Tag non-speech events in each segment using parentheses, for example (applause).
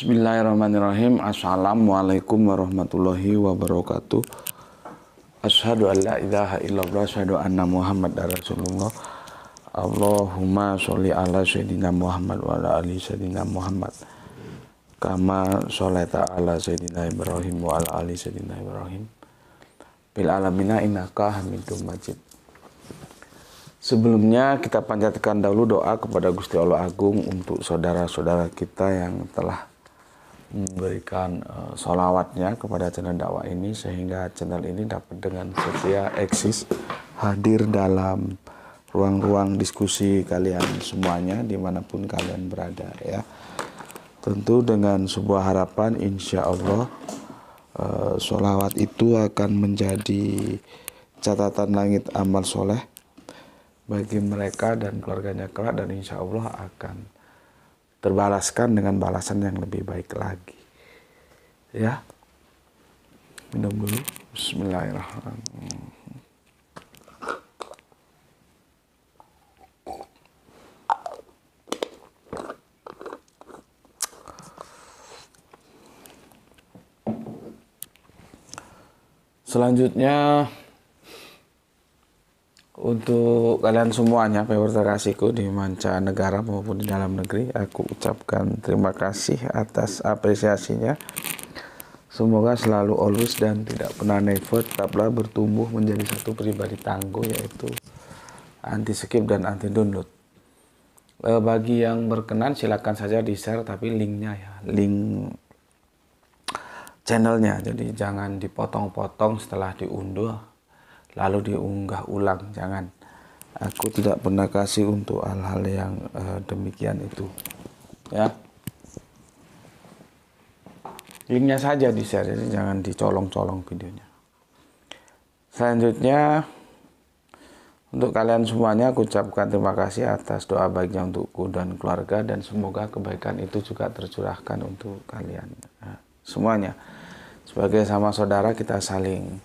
Bismillahirrahmanirrahim. Assalamualaikum warahmatullahi wabarakatuh. Ashadu an la ilaha illallah Ashadu anna Muhammad Rasulullah Allahumma sholli ala Sayyidina Muhammad wa ala ali Sayyidina Muhammad Kama sholata ala Sayyidina Ibrahim wa ala ali Sayyidina Ibrahim Bil alamina innaka hamidum majid Sebelumnya kita panjatkan dahulu doa kepada Gusti Allah Agung untuk saudara-saudara kita yang telah memberikan uh, solawatnya kepada channel dakwah ini sehingga channel ini dapat dengan setia eksis hadir dalam ruang-ruang diskusi kalian semuanya di mana pun kalian berada ya. Tentu dengan sebuah harapan insya Allah uh, solawat itu akan menjadi catatan langit amal soleh bagi mereka dan keluarganya kelak dan insya Allah akan terbalaskan dengan balasan yang lebih baik lagi. Ya. Minum dulu. Bismillahirrahmanirrahim. Selanjutnya untuk kalian semuanya, pemirsa kasihku di mancanegara maupun di dalam negeri, aku ucapkan terima kasih atas apresiasinya. Semoga selalu always dan tidak pernah never tetaplah bertumbuh menjadi satu pribadi tangguh yaitu anti skip dan anti download. E, bagi yang berkenan silakan saja di share tapi linknya ya, link channelnya. Jadi jangan dipotong-potong setelah diunduh lalu diunggah ulang jangan. Aku tidak pernah kasih untuk hal-hal yang uh, demikian itu. Ya. Linknya saja di share ini jangan dicolong-colong videonya. Selanjutnya untuk kalian semuanya aku ucapkan terima kasih atas doa baiknya untukku dan keluarga dan semoga kebaikan itu juga tercurahkan untuk kalian ya, semuanya. Sebagai sama saudara kita saling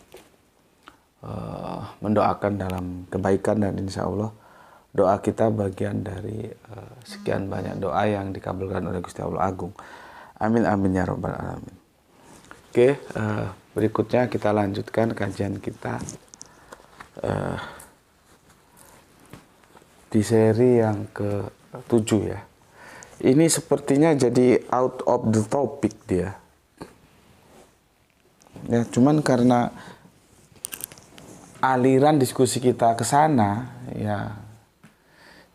uh, mendoakan dalam kebaikan dan insya Allah doa kita bagian dari uh, sekian banyak doa yang dikabulkan oleh Gusti Allah Agung. Amin amin ya robbal alamin. Oke, uh, berikutnya kita lanjutkan kajian kita uh, di seri yang ke tujuh ya. Ini sepertinya jadi out of the topic dia. Ya, cuman karena aliran diskusi kita ke sana ya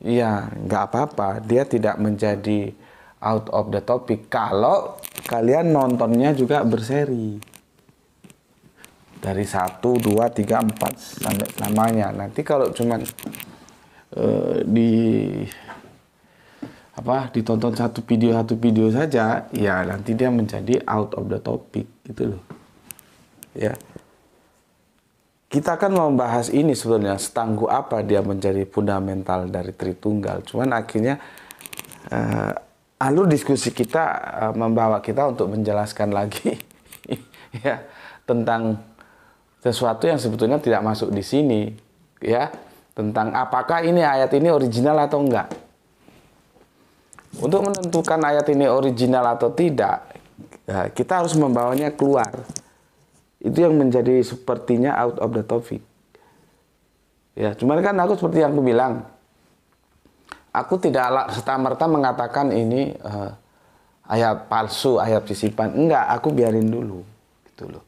ya nggak apa-apa. Dia tidak menjadi out of the topic. Kalau kalian nontonnya juga berseri. Dari satu dua tiga empat sampai namanya. Nanti kalau cuman uh, di apa ditonton satu video satu video saja ya nanti dia menjadi out of the topic gitu loh. Ya kita kan membahas ini sebenarnya setangguh apa dia menjadi fundamental dari Tritunggal. Cuman akhirnya uh, alur diskusi kita uh, membawa kita untuk menjelaskan lagi (laughs) ya tentang sesuatu yang sebetulnya tidak masuk di sini ya tentang apakah ini ayat ini original atau enggak. Untuk menentukan ayat ini original atau tidak, ya, kita harus membawanya keluar itu yang menjadi sepertinya out of the topic. Ya, cuman kan aku seperti yang aku bilang, aku tidak serta merta mengatakan ini uh, ayat palsu, ayat sisipan. Enggak, aku biarin dulu, gitu loh.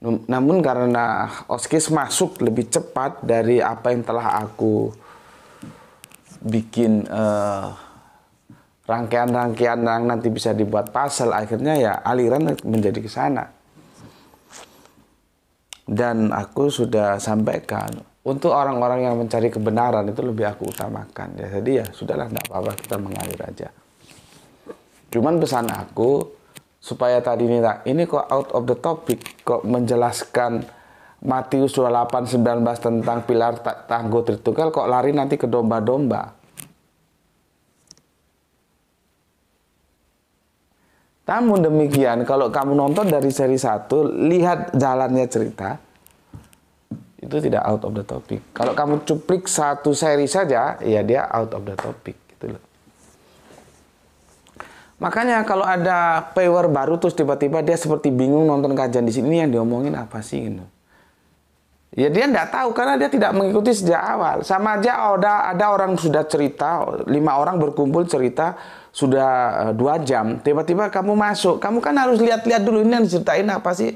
Namun karena Oskis masuk lebih cepat dari apa yang telah aku bikin uh, rangkaian-rangkaian yang nanti bisa dibuat pasal, akhirnya ya aliran menjadi ke sana dan aku sudah sampaikan untuk orang-orang yang mencari kebenaran itu lebih aku utamakan. Ya jadi ya sudahlah tidak apa-apa kita mengalir aja. Cuman pesan aku supaya tadi ini ini kok out of the topic kok menjelaskan Matius 28 19 tentang pilar tangguh Tritunggal kok lari nanti ke domba-domba Namun demikian, kalau kamu nonton dari seri 1, lihat jalannya cerita, itu tidak out of the topic. Kalau kamu cuplik satu seri saja, ya dia out of the topic. Gitu loh. Makanya kalau ada viewer baru terus tiba-tiba dia seperti bingung nonton kajian di sini yang diomongin apa sih gitu. Ya dia tidak tahu karena dia tidak mengikuti sejak awal. Sama aja ada orang sudah cerita, lima orang berkumpul cerita sudah uh, dua jam. Tiba-tiba kamu masuk, kamu kan harus lihat-lihat dulu ini yang diceritain apa sih?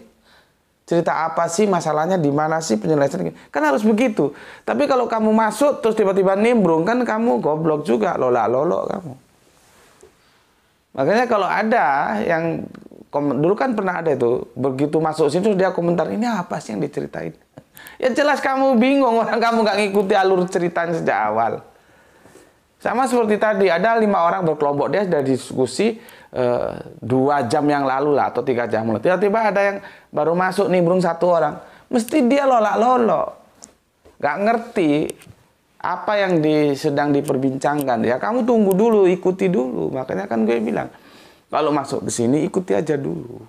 Cerita apa sih masalahnya di mana sih penjelasan kan harus begitu. Tapi kalau kamu masuk terus tiba-tiba nimbrung kan kamu goblok juga lola lolo kamu. Makanya kalau ada yang dulu kan pernah ada itu begitu masuk sini terus dia komentar ini apa sih yang diceritain? (laughs) Ya jelas kamu bingung (laughs) orang kamu nggak ngikuti alur ceritanya sejak awal. Sama seperti tadi ada lima orang berkelompok. Dia sudah diskusi uh, dua jam yang lalu lah atau tiga jam. Lalu. Tiba-tiba ada yang baru masuk nih burung satu orang, mesti dia lolak lolo, nggak ngerti apa yang di, sedang diperbincangkan. Ya kamu tunggu dulu ikuti dulu. Makanya kan gue bilang kalau masuk ke sini ikuti aja dulu.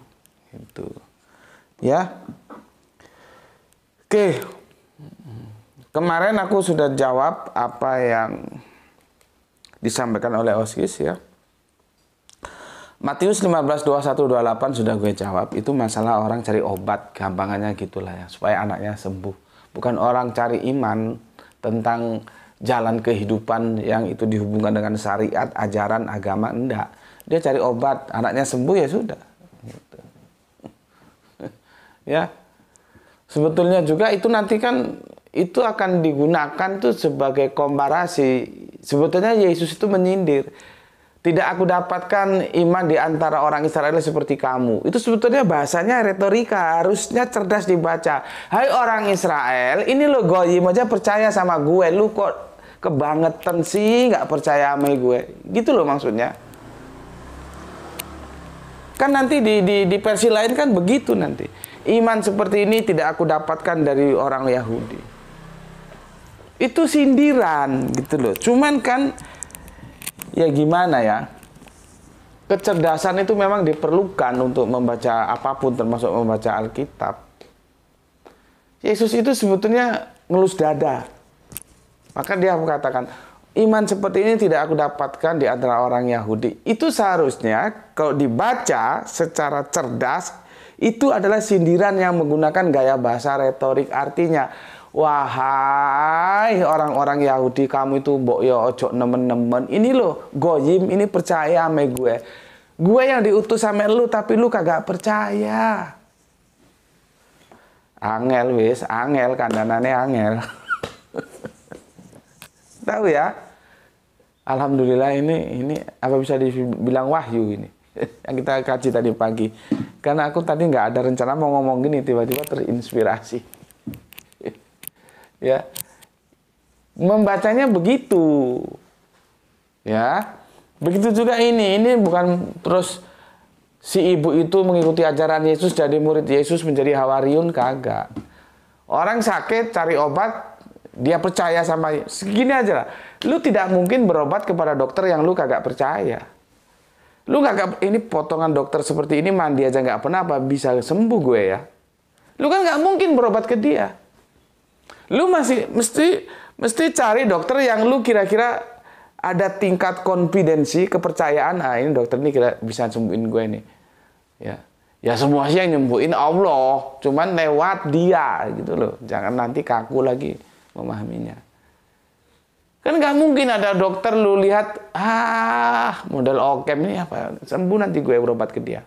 Itu ya. Oke. Kemarin aku sudah jawab apa yang disampaikan oleh Osis ya Matius 15 21 28 sudah gue jawab itu masalah orang cari obat gampangannya gitulah ya supaya anaknya sembuh bukan orang cari iman tentang jalan kehidupan yang itu dihubungkan dengan syariat, ajaran, agama, enggak. Dia cari obat, anaknya sembuh ya sudah. Gitu. (laughs) ya, sebetulnya juga itu nanti kan itu akan digunakan tuh sebagai komparasi. Sebetulnya Yesus itu menyindir tidak aku dapatkan iman di antara orang Israel seperti kamu. Itu sebetulnya bahasanya retorika, harusnya cerdas dibaca. Hai orang Israel, ini lo goyim aja percaya sama gue, lu kok kebangetan sih nggak percaya sama gue. Gitu loh maksudnya. Kan nanti di, di, di versi lain kan begitu nanti. Iman seperti ini tidak aku dapatkan dari orang Yahudi. Itu sindiran gitu loh. Cuman kan ya gimana ya? Kecerdasan itu memang diperlukan untuk membaca apa pun termasuk membaca Alkitab. Yesus itu sebetulnya ngelus dada. Maka dia mengatakan iman seperti ini tidak aku dapatkan di antara orang Yahudi. Itu seharusnya kalau dibaca secara cerdas itu adalah sindiran yang menggunakan gaya bahasa retorik. Artinya Wahai orang-orang Yahudi kamu itu mbok yo ya ojo nemen-nemen. Ini loh goyim ini percaya sama gue. Gue yang diutus sama lu tapi lu kagak percaya. Angel wis, angel kandanane angel. (laughs) Tahu ya? Alhamdulillah ini ini apa bisa dibilang wahyu ini (laughs) yang kita kaji tadi pagi. Karena aku tadi nggak ada rencana mau ngomong gini tiba-tiba terinspirasi (laughs) ya membacanya begitu. Ya. Begitu juga ini. Ini bukan terus si ibu itu mengikuti ajaran Yesus jadi murid Yesus menjadi hawariun kagak. Orang sakit cari obat dia percaya sama segini aja lah. Lu tidak mungkin berobat kepada dokter yang lu kagak percaya. Lu kagak ini potongan dokter seperti ini mandi aja nggak pernah apa bisa sembuh gue ya? Lu kan nggak mungkin berobat ke dia. Lu masih mesti mesti cari dokter yang lu kira-kira ada tingkat konfidensi, kepercayaan. Ah, ini dokter ini kira bisa sembuhin gue nih. Ya. Ya semua sih yang nyembuhin Allah, cuman lewat dia gitu loh. Jangan nanti kaku lagi memahaminya. Kan nggak mungkin ada dokter lu lihat, ah model okem ini apa, sembuh nanti gue berobat ke dia.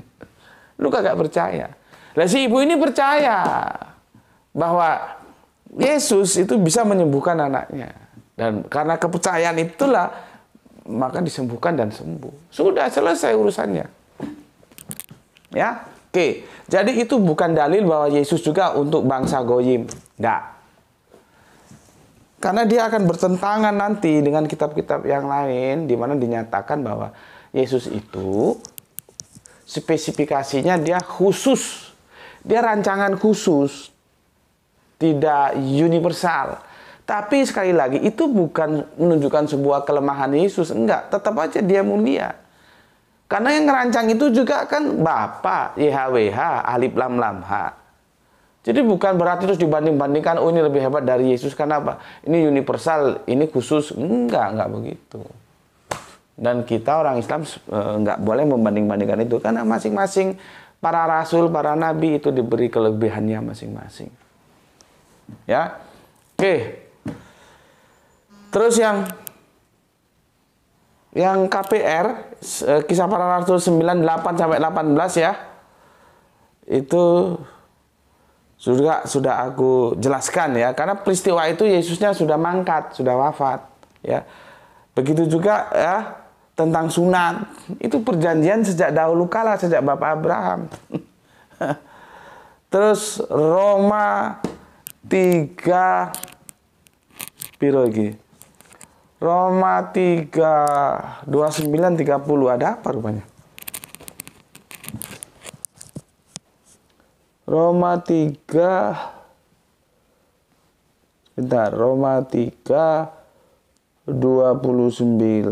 (laughs) lu kagak percaya. Lah si ibu ini percaya bahwa Yesus itu bisa menyembuhkan anaknya. Dan karena kepercayaan itulah maka disembuhkan dan sembuh. Sudah selesai urusannya. Ya, oke. Jadi itu bukan dalil bahwa Yesus juga untuk bangsa goyim. Tidak. Karena dia akan bertentangan nanti dengan kitab-kitab yang lain di mana dinyatakan bahwa Yesus itu spesifikasinya dia khusus. Dia rancangan khusus tidak universal. Tapi sekali lagi itu bukan menunjukkan sebuah kelemahan Yesus, enggak, tetap aja dia mulia. Karena yang ngerancang itu juga kan Bapak YHWH Alif Lam Lam H. Jadi bukan berarti terus dibanding-bandingkan oh ini lebih hebat dari Yesus karena apa? Ini universal, ini khusus. Enggak, enggak begitu. Dan kita orang Islam eh, nggak boleh membanding-bandingkan itu karena masing-masing para rasul, para nabi itu diberi kelebihannya masing-masing. Ya. Oke. Terus yang yang KPR eh, kisah para rasul 98 sampai 18 ya. Itu sudah sudah aku jelaskan ya karena peristiwa itu Yesusnya sudah mangkat, sudah wafat ya. Begitu juga ya tentang sunat. Itu perjanjian sejak dahulu kala, sejak Bapak Abraham. (laughs) Terus Roma 3 piro lagi? Roma 3 29 30 ada apa rupanya? Roma 3 Bentar, Roma 3 29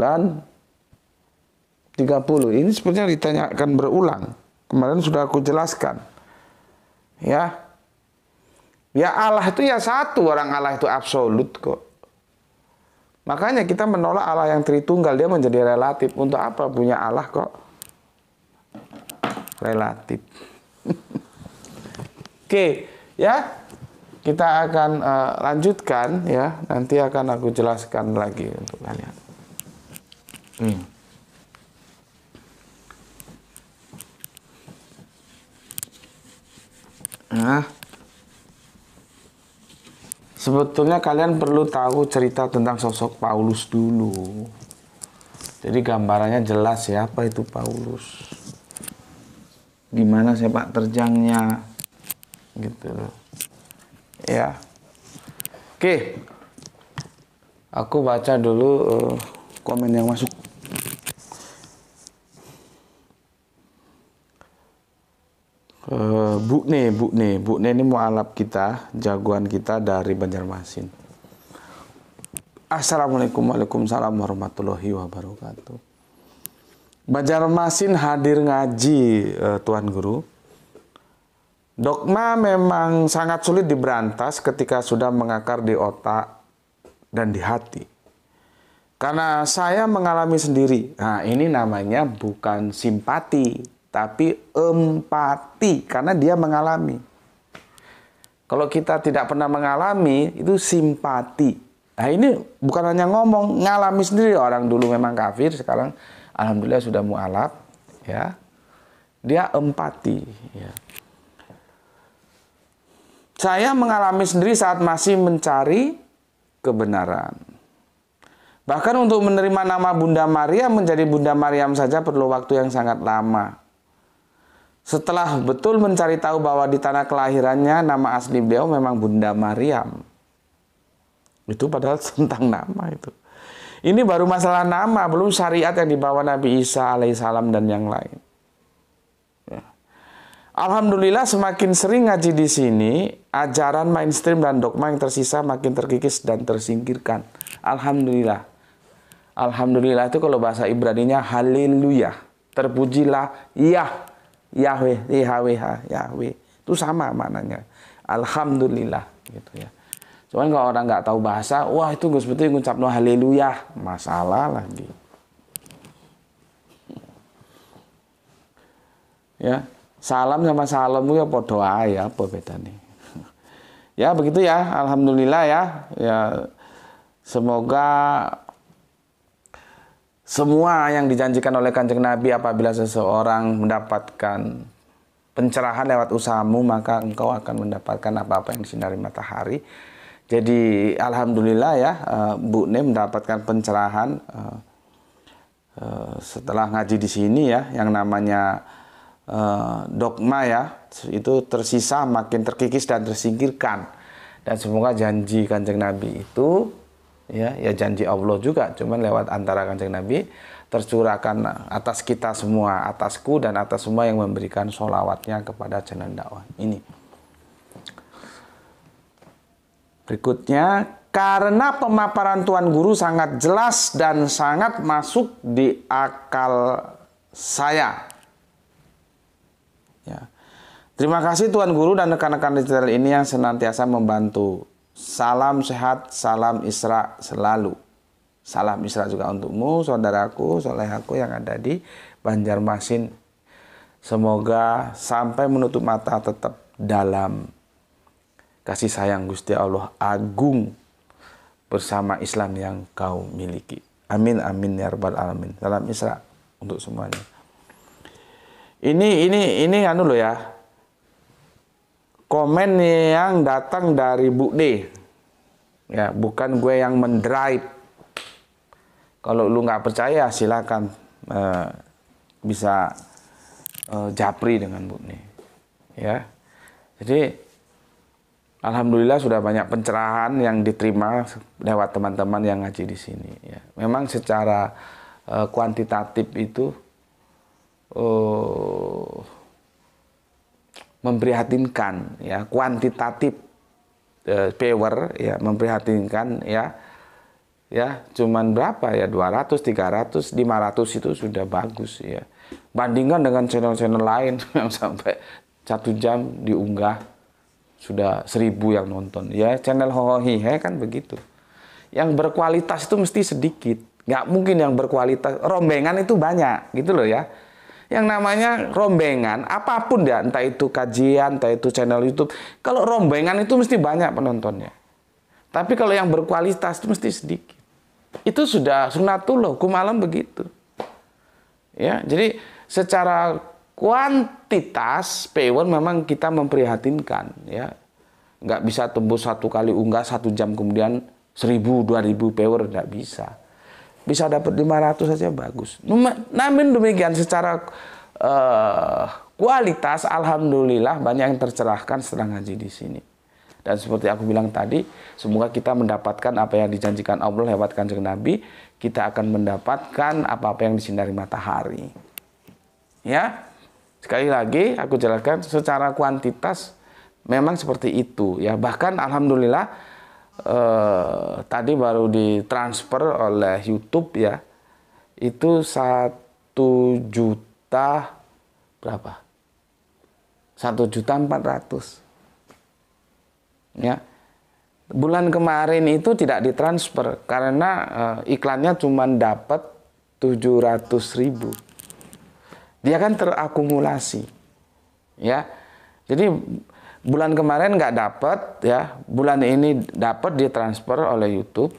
30. Ini sepertinya ditanyakan berulang. Kemarin sudah aku jelaskan. Ya. Ya Allah itu ya satu, orang Allah itu absolut kok. Makanya kita menolak Allah yang Tritunggal, dia menjadi relatif. Untuk apa punya Allah kok? Relatif. (laughs) Oke, ya. Kita akan uh, lanjutkan ya. Nanti akan aku jelaskan lagi untuk kalian. Hmm. Nah, sebetulnya kalian perlu tahu cerita tentang sosok Paulus dulu. Jadi gambarannya jelas siapa itu Paulus. Gimana sepak terjangnya. Gitu Ya. Oke. Aku baca dulu uh, komen yang masuk. Uh, Bu Ne, Bu Ne, Bu Ne ini mualaf kita, jagoan kita dari Banjarmasin. Assalamualaikum Waalaikumsalam warahmatullahi wabarakatuh. Banjarmasin hadir ngaji uh, Tuan Guru. Dogma memang sangat sulit diberantas ketika sudah mengakar di otak dan di hati. Karena saya mengalami sendiri. Nah, ini namanya bukan simpati, tapi empati karena dia mengalami. Kalau kita tidak pernah mengalami itu simpati. Nah ini bukan hanya ngomong, ngalami sendiri orang dulu memang kafir, sekarang alhamdulillah sudah mualaf, ya. Dia empati, ya. Saya mengalami sendiri saat masih mencari kebenaran. Bahkan untuk menerima nama Bunda Maria menjadi Bunda Maryam saja perlu waktu yang sangat lama. Setelah betul mencari tahu bahwa di tanah kelahirannya nama asli beliau memang Bunda Maryam. Itu padahal (laughs) tentang nama itu. Ini baru masalah nama, belum syariat yang dibawa Nabi Isa alaihissalam dan yang lain. Ya. Alhamdulillah semakin sering ngaji di sini, ajaran mainstream dan dogma yang tersisa makin terkikis dan tersingkirkan. Alhamdulillah. Alhamdulillah itu kalau bahasa Ibrani-nya haleluya. Terpujilah Yah Yahweh, YHWH, Yahweh. Itu sama maknanya. Alhamdulillah gitu ya. Cuman kalau orang nggak tahu bahasa, wah itu Gus betul ngucap no haleluya, masalah lagi. Ya, salam sama salam itu ya podo ya apa bedanya. Ya begitu ya, alhamdulillah ya. Ya semoga semua yang dijanjikan oleh kanjeng Nabi apabila seseorang mendapatkan pencerahan lewat usahamu maka engkau akan mendapatkan apa-apa yang disinari matahari. Jadi alhamdulillah ya eh, Bu Ne mendapatkan pencerahan eh, eh, setelah ngaji di sini ya yang namanya dogma ya itu tersisa makin terkikis dan tersingkirkan dan semoga janji kanjeng Nabi itu ya ya janji Allah juga. Cuman lewat antara kanjeng Nabi tercurahkan atas kita semua atasku dan atas semua yang memberikan solawatnya kepada channel dakwah ini. Berikutnya karena pemaparan Tuan Guru sangat jelas dan sangat masuk di akal saya. Ya. Terima kasih Tuan Guru dan rekan-rekan digital ini yang senantiasa membantu Salam sehat, salam Isra selalu. Salam Isra juga untukmu, saudaraku, solehaku yang ada di Banjarmasin. Semoga sampai menutup mata tetap dalam kasih sayang Gusti Allah agung bersama Islam yang kau miliki. Amin amin ya rabbal alamin. Salam Isra untuk semuanya. Ini ini ini anu loh ya. Komen yang datang dari Bu D. Ya, bukan gue yang mendrive kalau lu nggak percaya silakan uh, bisa uh, japri dengan Bu nih. Ya. Jadi alhamdulillah sudah banyak pencerahan yang diterima lewat teman-teman yang ngaji di sini ya. Memang secara uh, kuantitatif itu uh, memprihatinkan ya, kuantitatif uh, power ya memprihatinkan ya ya cuman berapa ya 200 300 500 itu sudah bagus ya. Bandingkan dengan channel-channel lain (laughs) yang sampai satu jam diunggah sudah seribu yang nonton. Ya channel hohohihe kan begitu. Yang berkualitas itu mesti sedikit. Nggak mungkin yang berkualitas rombengan itu banyak gitu loh ya yang namanya rombengan apa pun ya entah itu kajian entah itu channel YouTube kalau rombengan itu mesti banyak penontonnya tapi kalau yang berkualitas itu mesti sedikit itu sudah sunatullah, hukum alam begitu. Ya, jadi secara kuantitas P1 memang kita memprihatinkan ya. Nggak bisa tembus satu kali unggah satu jam kemudian seribu dua ribu power nggak bisa. Bisa dapat 500 saja bagus. Namun demikian secara uh, kualitas alhamdulillah banyak yang tercerahkan setelah ngaji di sini. Dan seperti aku bilang tadi, semoga kita mendapatkan apa yang dijanjikan Allah lewat kanjeng Nabi, kita akan mendapatkan apa-apa yang disinari matahari. Ya, sekali lagi aku jelaskan secara kuantitas memang seperti itu ya. Bahkan alhamdulillah eh, tadi baru ditransfer oleh YouTube ya, itu satu juta berapa? Satu juta empat ratus. Ya. Bulan kemarin itu tidak ditransfer karena uh, iklannya cuma dapat 700 ribu. Dia kan terakumulasi. Ya. Jadi bulan kemarin nggak dapat ya. Bulan ini dapat ditransfer oleh YouTube.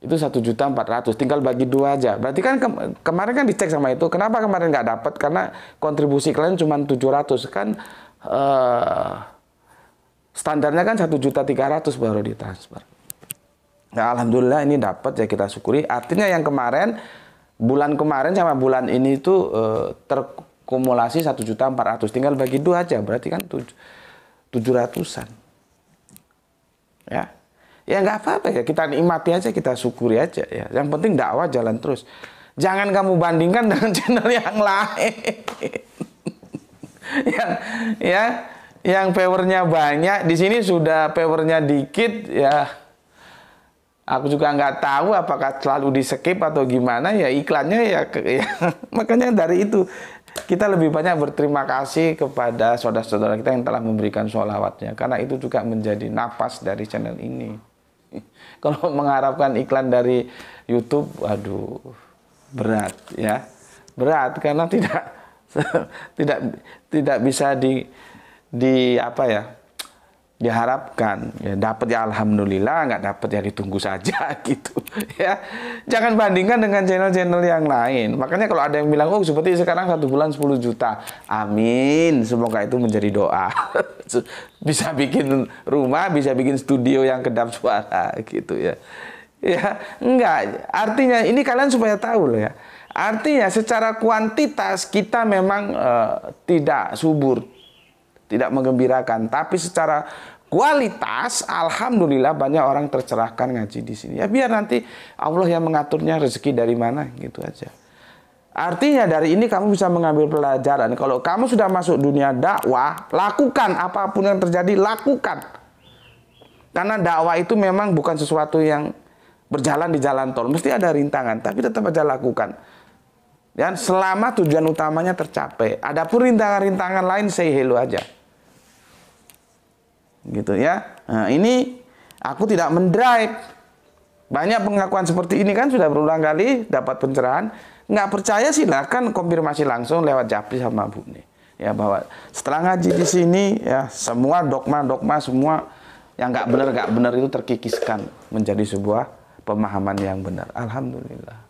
Itu satu juta empat ratus tinggal bagi dua aja. Berarti kan ke kemarin kan dicek sama itu. Kenapa kemarin nggak dapat karena kontribusi kalian cuma 700 kan uh, Standarnya kan satu juta tiga ratus baru ditransfer. Nah, alhamdulillah ini dapat ya kita syukuri. Artinya yang kemarin bulan kemarin sama bulan ini itu eh, terkumulasi satu juta empat ratus. Tinggal bagi dua aja berarti kan tujuh ratusan. Ya, ya nggak apa-apa ya kita nikmati aja kita syukuri aja ya. Yang penting dakwah jalan terus. Jangan kamu bandingkan (laughs) dengan channel yang lain. (laughs) yang ya yang powernya banyak di sini sudah powernya dikit ya aku juga nggak tahu apakah selalu di skip atau gimana ya iklannya ya, (laughs) ya makanya dari itu kita lebih banyak berterima kasih kepada saudara-saudara kita yang telah memberikan sholawatnya. Karena itu juga menjadi napas dari channel ini. (laughs) Kalau mengharapkan iklan dari YouTube waduh berat ya. Berat karena tidak (laughs) tidak tidak bisa di di apa ya diharapkan. Ya dapat ya alhamdulillah nggak dapat ya ditunggu saja (laughs) gitu ya. Jangan bandingkan dengan channel-channel yang lain. Makanya kalau ada yang bilang oh seperti sekarang satu bulan 10 juta. Amin. Semoga itu menjadi doa. (laughs) Bisa bikin rumah bisa bikin studio yang kedap suara gitu ya. Ya enggak. Artinya ini kalian supaya tahu loh ya. Artinya secara kuantitas kita memang uh, tidak subur tidak menggembirakan, tapi secara kualitas alhamdulillah banyak orang tercerahkan ngaji di sini. Ya biar nanti Allah yang mengaturnya rezeki dari mana gitu aja. Artinya dari ini kamu bisa mengambil pelajaran. Kalau kamu sudah masuk dunia dakwah, lakukan apa pun yang terjadi, lakukan. Karena dakwah itu memang bukan sesuatu yang berjalan di jalan tol, mesti ada rintangan, tapi tetap aja lakukan. Dan selama tujuan utamanya tercapai. Adapun rintangan-rintangan lain, say hello aja gitu ya. Nah, ini aku tidak mendrive. Banyak pengakuan seperti ini kan sudah berulang kali dapat pencerahan. Nggak percaya silakan konfirmasi langsung lewat Japri sama Bu nih. Ya bahwa setelah ngaji di sini ya semua dogma-dogma semua yang nggak benar nggak benar itu terkikiskan menjadi sebuah pemahaman yang benar. Alhamdulillah.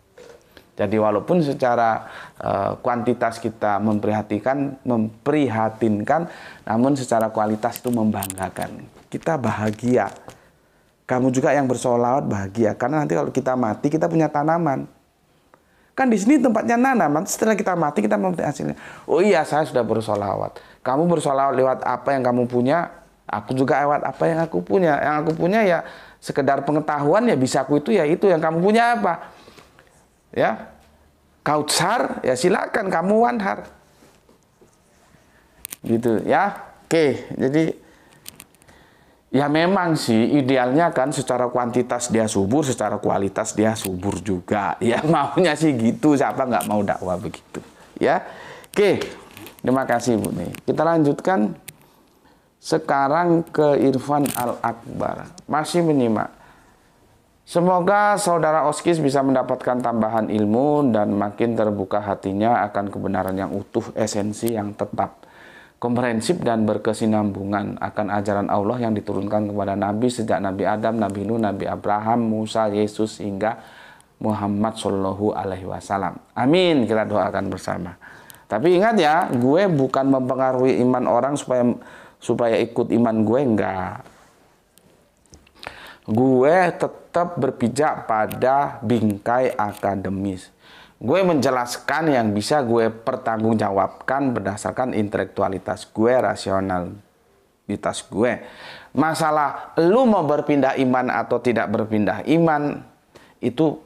Jadi walaupun secara uh, kuantitas kita memprihatinkan, memprihatinkan, namun secara kualitas itu membanggakan. Kita bahagia kamu juga yang bersolawat bahagia karena nanti kalau kita mati kita punya tanaman. Kan di sini tempatnya nanam. Setelah kita mati kita memetik hasilnya. Oh iya saya sudah bersolawat. Kamu bersolawat lewat apa yang kamu punya. Aku juga lewat apa yang aku punya. Yang aku punya ya sekedar pengetahuan ya bisa aku itu ya itu yang kamu punya apa. Ya kautsar ya silakan kamu wanhar. Gitu ya. Oke jadi Ya memang sih idealnya kan secara kuantitas dia subur, secara kualitas dia subur juga. (laughs) Ya maunya sih gitu, siapa nggak mau dakwah begitu. Ya, oke. Terima kasih Bu nih. Kita lanjutkan sekarang ke Irfan Al Akbar. Masih menyimak. Semoga saudara Oskis bisa mendapatkan tambahan ilmu dan makin terbuka hatinya akan kebenaran yang utuh, esensi yang tetap komprehensif dan berkesinambungan akan ajaran Allah yang diturunkan kepada Nabi sejak Nabi Adam, Nabi Nuh, Nabi Abraham, Musa, Yesus hingga Muhammad Shallallahu Alaihi Wasallam. Amin. Kita doakan bersama. Tapi ingat ya, gue bukan mempengaruhi iman orang supaya supaya ikut iman gue enggak. Gue tetap berpijak pada bingkai akademis gue menjelaskan yang bisa gue pertanggungjawabkan berdasarkan intelektualitas gue, rasionalitas gue. Masalah lu mau berpindah iman atau tidak berpindah iman itu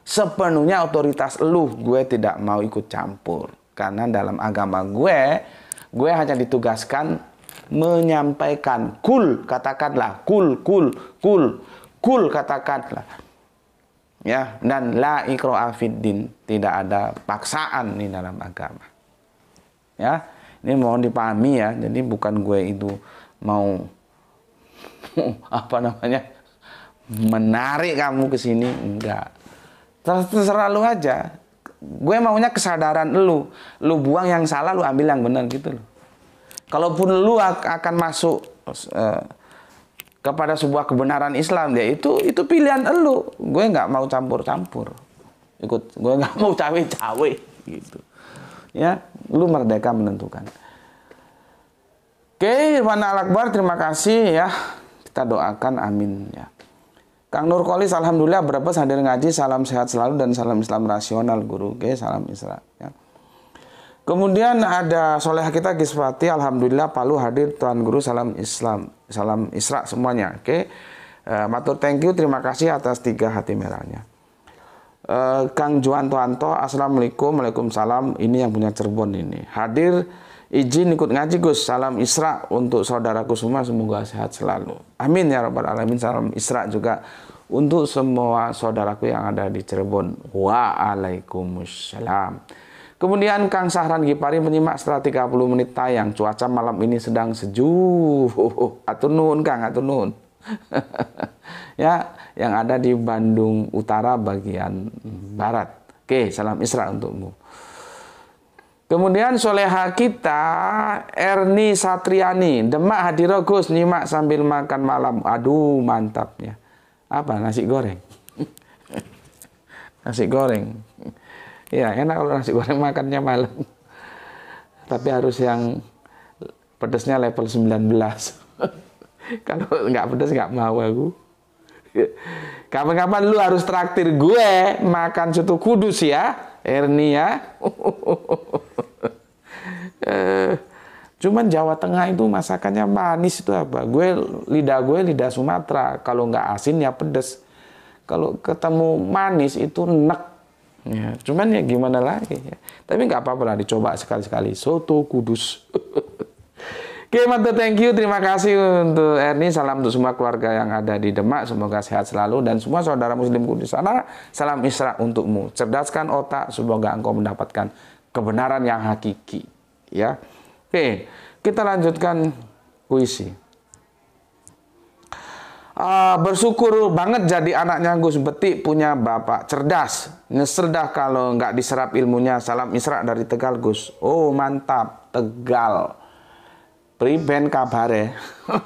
sepenuhnya otoritas lu, gue tidak mau ikut campur. Karena dalam agama gue, gue hanya ditugaskan menyampaikan kul katakanlah kul kul kul kul katakanlah. Ya dan la ikro afiddin tidak ada paksaan di dalam agama. Ya ini mohon dipahami ya jadi bukan gue itu mau (laughs) apa namanya menarik kamu ke sini enggak. Terserah lu aja. Gue maunya kesadaran lu. Lu buang yang salah lu ambil yang benar gitu loh kalaupun lu akan masuk uh, kepada sebuah kebenaran Islam ya itu itu pilihan elu gue nggak mau campur-campur. Ikut gue nggak mau cawe-cawe gitu. Ya lu merdeka menentukan. Oke Irfan Al Akbar terima kasih ya. Kita doakan amin ya. Kang Nur Kolis Alhamdulillah berapa hadir ngaji? Salam sehat selalu dan salam Islam rasional guru. Oke salam Isra ya Kemudian ada soleh kita Giswati, Alhamdulillah Palu hadir Tuan Guru salam Islam, salam Isra semuanya. Oke, uh, matur thank you, terima kasih atas tiga hati merahnya. Uh, Kang Juan Tuanto, Assalamualaikum, Waalaikumsalam. Ini yang punya Cirebon ini. Hadir izin ikut ngaji Gus, salam Isra untuk saudaraku semua, semoga sehat selalu. Amin ya Rabbal Alamin, salam Isra juga untuk semua saudaraku yang ada di Cirebon. Waalaikumsalam. Kemudian Kang Sahran Gipari menyimak setelah 30 menit tayang. Cuaca malam ini sedang sejuk. Atur nun Kang, atur nun. (laughs) ya, yang ada di Bandung Utara bagian barat. Oke, salam Isra untukmu. Kemudian soleha kita Erni Satriani Demak Hadirogus nyimak sambil makan malam. Aduh mantapnya. Apa nasi goreng? (laughs) nasi goreng. Ya enak kalau nasi goreng makannya malam. Tapi harus yang pedasnya level 19. (laughs) kalau nggak pedas nggak mau aku. Kapan-kapan lu harus traktir gue makan soto kudus ya, Erni ya. (laughs) Eh, cuman Jawa Tengah itu masakannya manis itu apa? Gue lidah gue lidah Sumatera. Kalau nggak asin ya pedes. Kalau ketemu manis itu nek Ya, cuman ya gimana lagi ya. Tapi nggak apa-apa lah dicoba sekali-sekali. Soto Kudus. (laughs) Oke, mantap thank you. Terima kasih untuk Erni. Salam untuk semua keluarga yang ada di Demak. Semoga sehat selalu. Dan semua saudara muslim di sana, salam Isra untukmu. Cerdaskan otak, semoga engkau mendapatkan kebenaran yang hakiki. Ya, Oke, kita lanjutkan puisi. Uh, bersyukur banget jadi anaknya Gus Beti punya bapak cerdas. Nyesel dah kalau nggak diserap ilmunya. Salam Isra dari Tegal Gus. Oh mantap Tegal. Priben kabare. (laughs)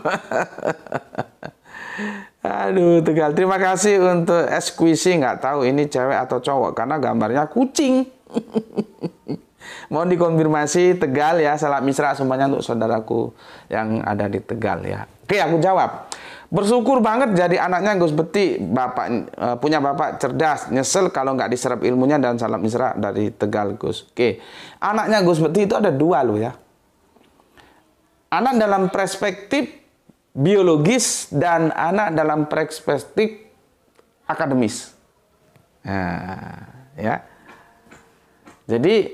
Aduh Tegal. Terima kasih untuk eskuisi nggak tahu ini cewek atau cowok karena gambarnya kucing. (laughs) Mohon dikonfirmasi Tegal ya. Salam Isra semuanya untuk saudaraku yang ada di Tegal ya. Oke aku jawab. Bersyukur banget jadi anaknya Gus Beti, bapak e, punya bapak cerdas, nyesel kalau nggak diserap ilmunya dan salam Isra dari Tegal Gus. Oke, anaknya Gus Beti itu ada dua loh ya. Anak dalam perspektif biologis dan anak dalam perspektif akademis. Nah, ya. Jadi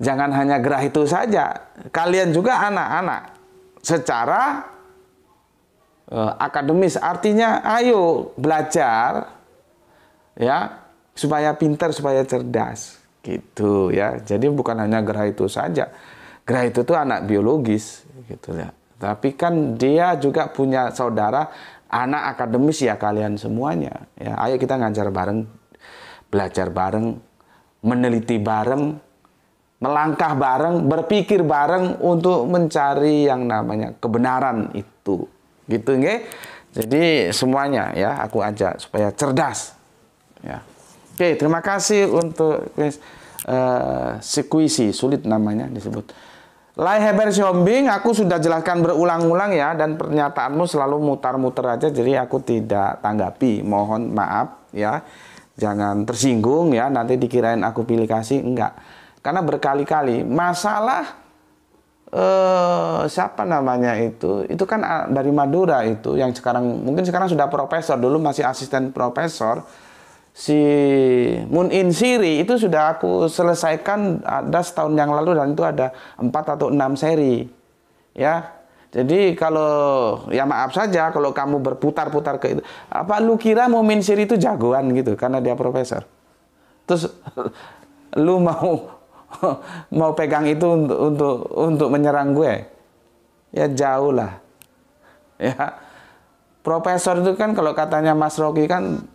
jangan hanya gerah itu saja, kalian juga anak-anak secara uh, akademis. Artinya ayo belajar ya supaya pintar supaya cerdas. Gitu ya. Jadi bukan hanya gerah itu saja. Gerah itu tuh anak biologis gitu ya. Tapi kan dia juga punya saudara anak akademis ya kalian semuanya ya. Ayo kita ngajar bareng belajar bareng meneliti bareng melangkah bareng berpikir bareng untuk mencari yang namanya kebenaran itu gitu nggih jadi semuanya ya aku ajak supaya cerdas ya oke terima kasih untuk uh, sekuisi sulit namanya disebut Lai Heber Siombing, aku sudah jelaskan berulang-ulang ya dan pernyataanmu selalu mutar-muter aja jadi aku tidak tanggapi. Mohon maaf ya. Jangan tersinggung ya nanti dikirain aku pilih kasih enggak. Karena berkali-kali masalah eh, siapa namanya itu? Itu kan ah, dari Madura itu yang sekarang mungkin sekarang sudah profesor dulu masih asisten profesor si Moon In Siri itu sudah aku selesaikan ada setahun yang lalu dan itu ada empat atau enam seri ya. Jadi kalau ya maaf saja kalau kamu berputar-putar ke itu. Apa lu kira Mumin Siri itu jagoan gitu karena dia profesor? Terus (laughs) lu mau (laughs) mau pegang itu untuk untuk untuk menyerang gue? Ya jauh lah. Ya. Profesor itu kan kalau katanya Mas Rocky kan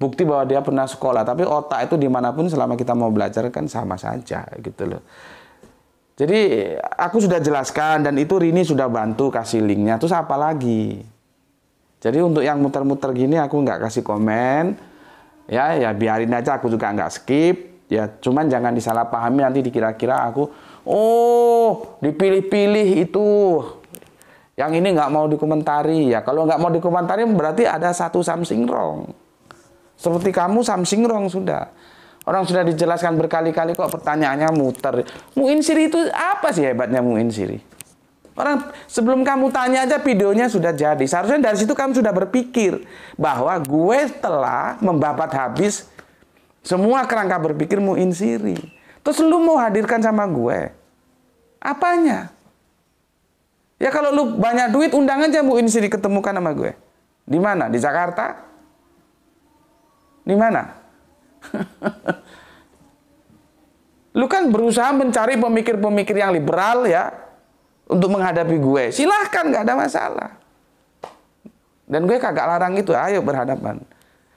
bukti bahwa dia pernah sekolah tapi otak itu di mana pun selama kita mau belajar kan sama saja gitu loh. Jadi aku sudah jelaskan dan itu Rini sudah bantu kasih linknya. Terus apa lagi? Jadi untuk yang muter-muter gini aku nggak kasih komen. Ya ya biarin aja aku juga nggak skip Ya, cuman jangan disalahpahami nanti dikira-kira aku, oh dipilih-pilih itu. Yang ini nggak mau dikomentari ya. Kalau nggak mau dikomentari berarti ada satu something wrong. Seperti kamu something wrong sudah. Orang sudah dijelaskan berkali-kali kok pertanyaannya muter. Muin Siri itu apa sih hebatnya Muin Siri? Orang sebelum kamu tanya aja videonya sudah jadi. Seharusnya dari situ kamu sudah berpikir bahwa gue telah membabat habis semua kerangka berpikirmu insiri. Terus lu mau hadirkan sama gue. Apanya? Ya kalau lu banyak duit undang aja mu insiri ketemukan sama gue. Di mana? Di Jakarta? Di mana? (laughs) lu kan berusaha mencari pemikir-pemikir yang liberal ya untuk menghadapi gue. Silahkan, nggak ada masalah. Dan gue kagak larang itu, ayo berhadapan.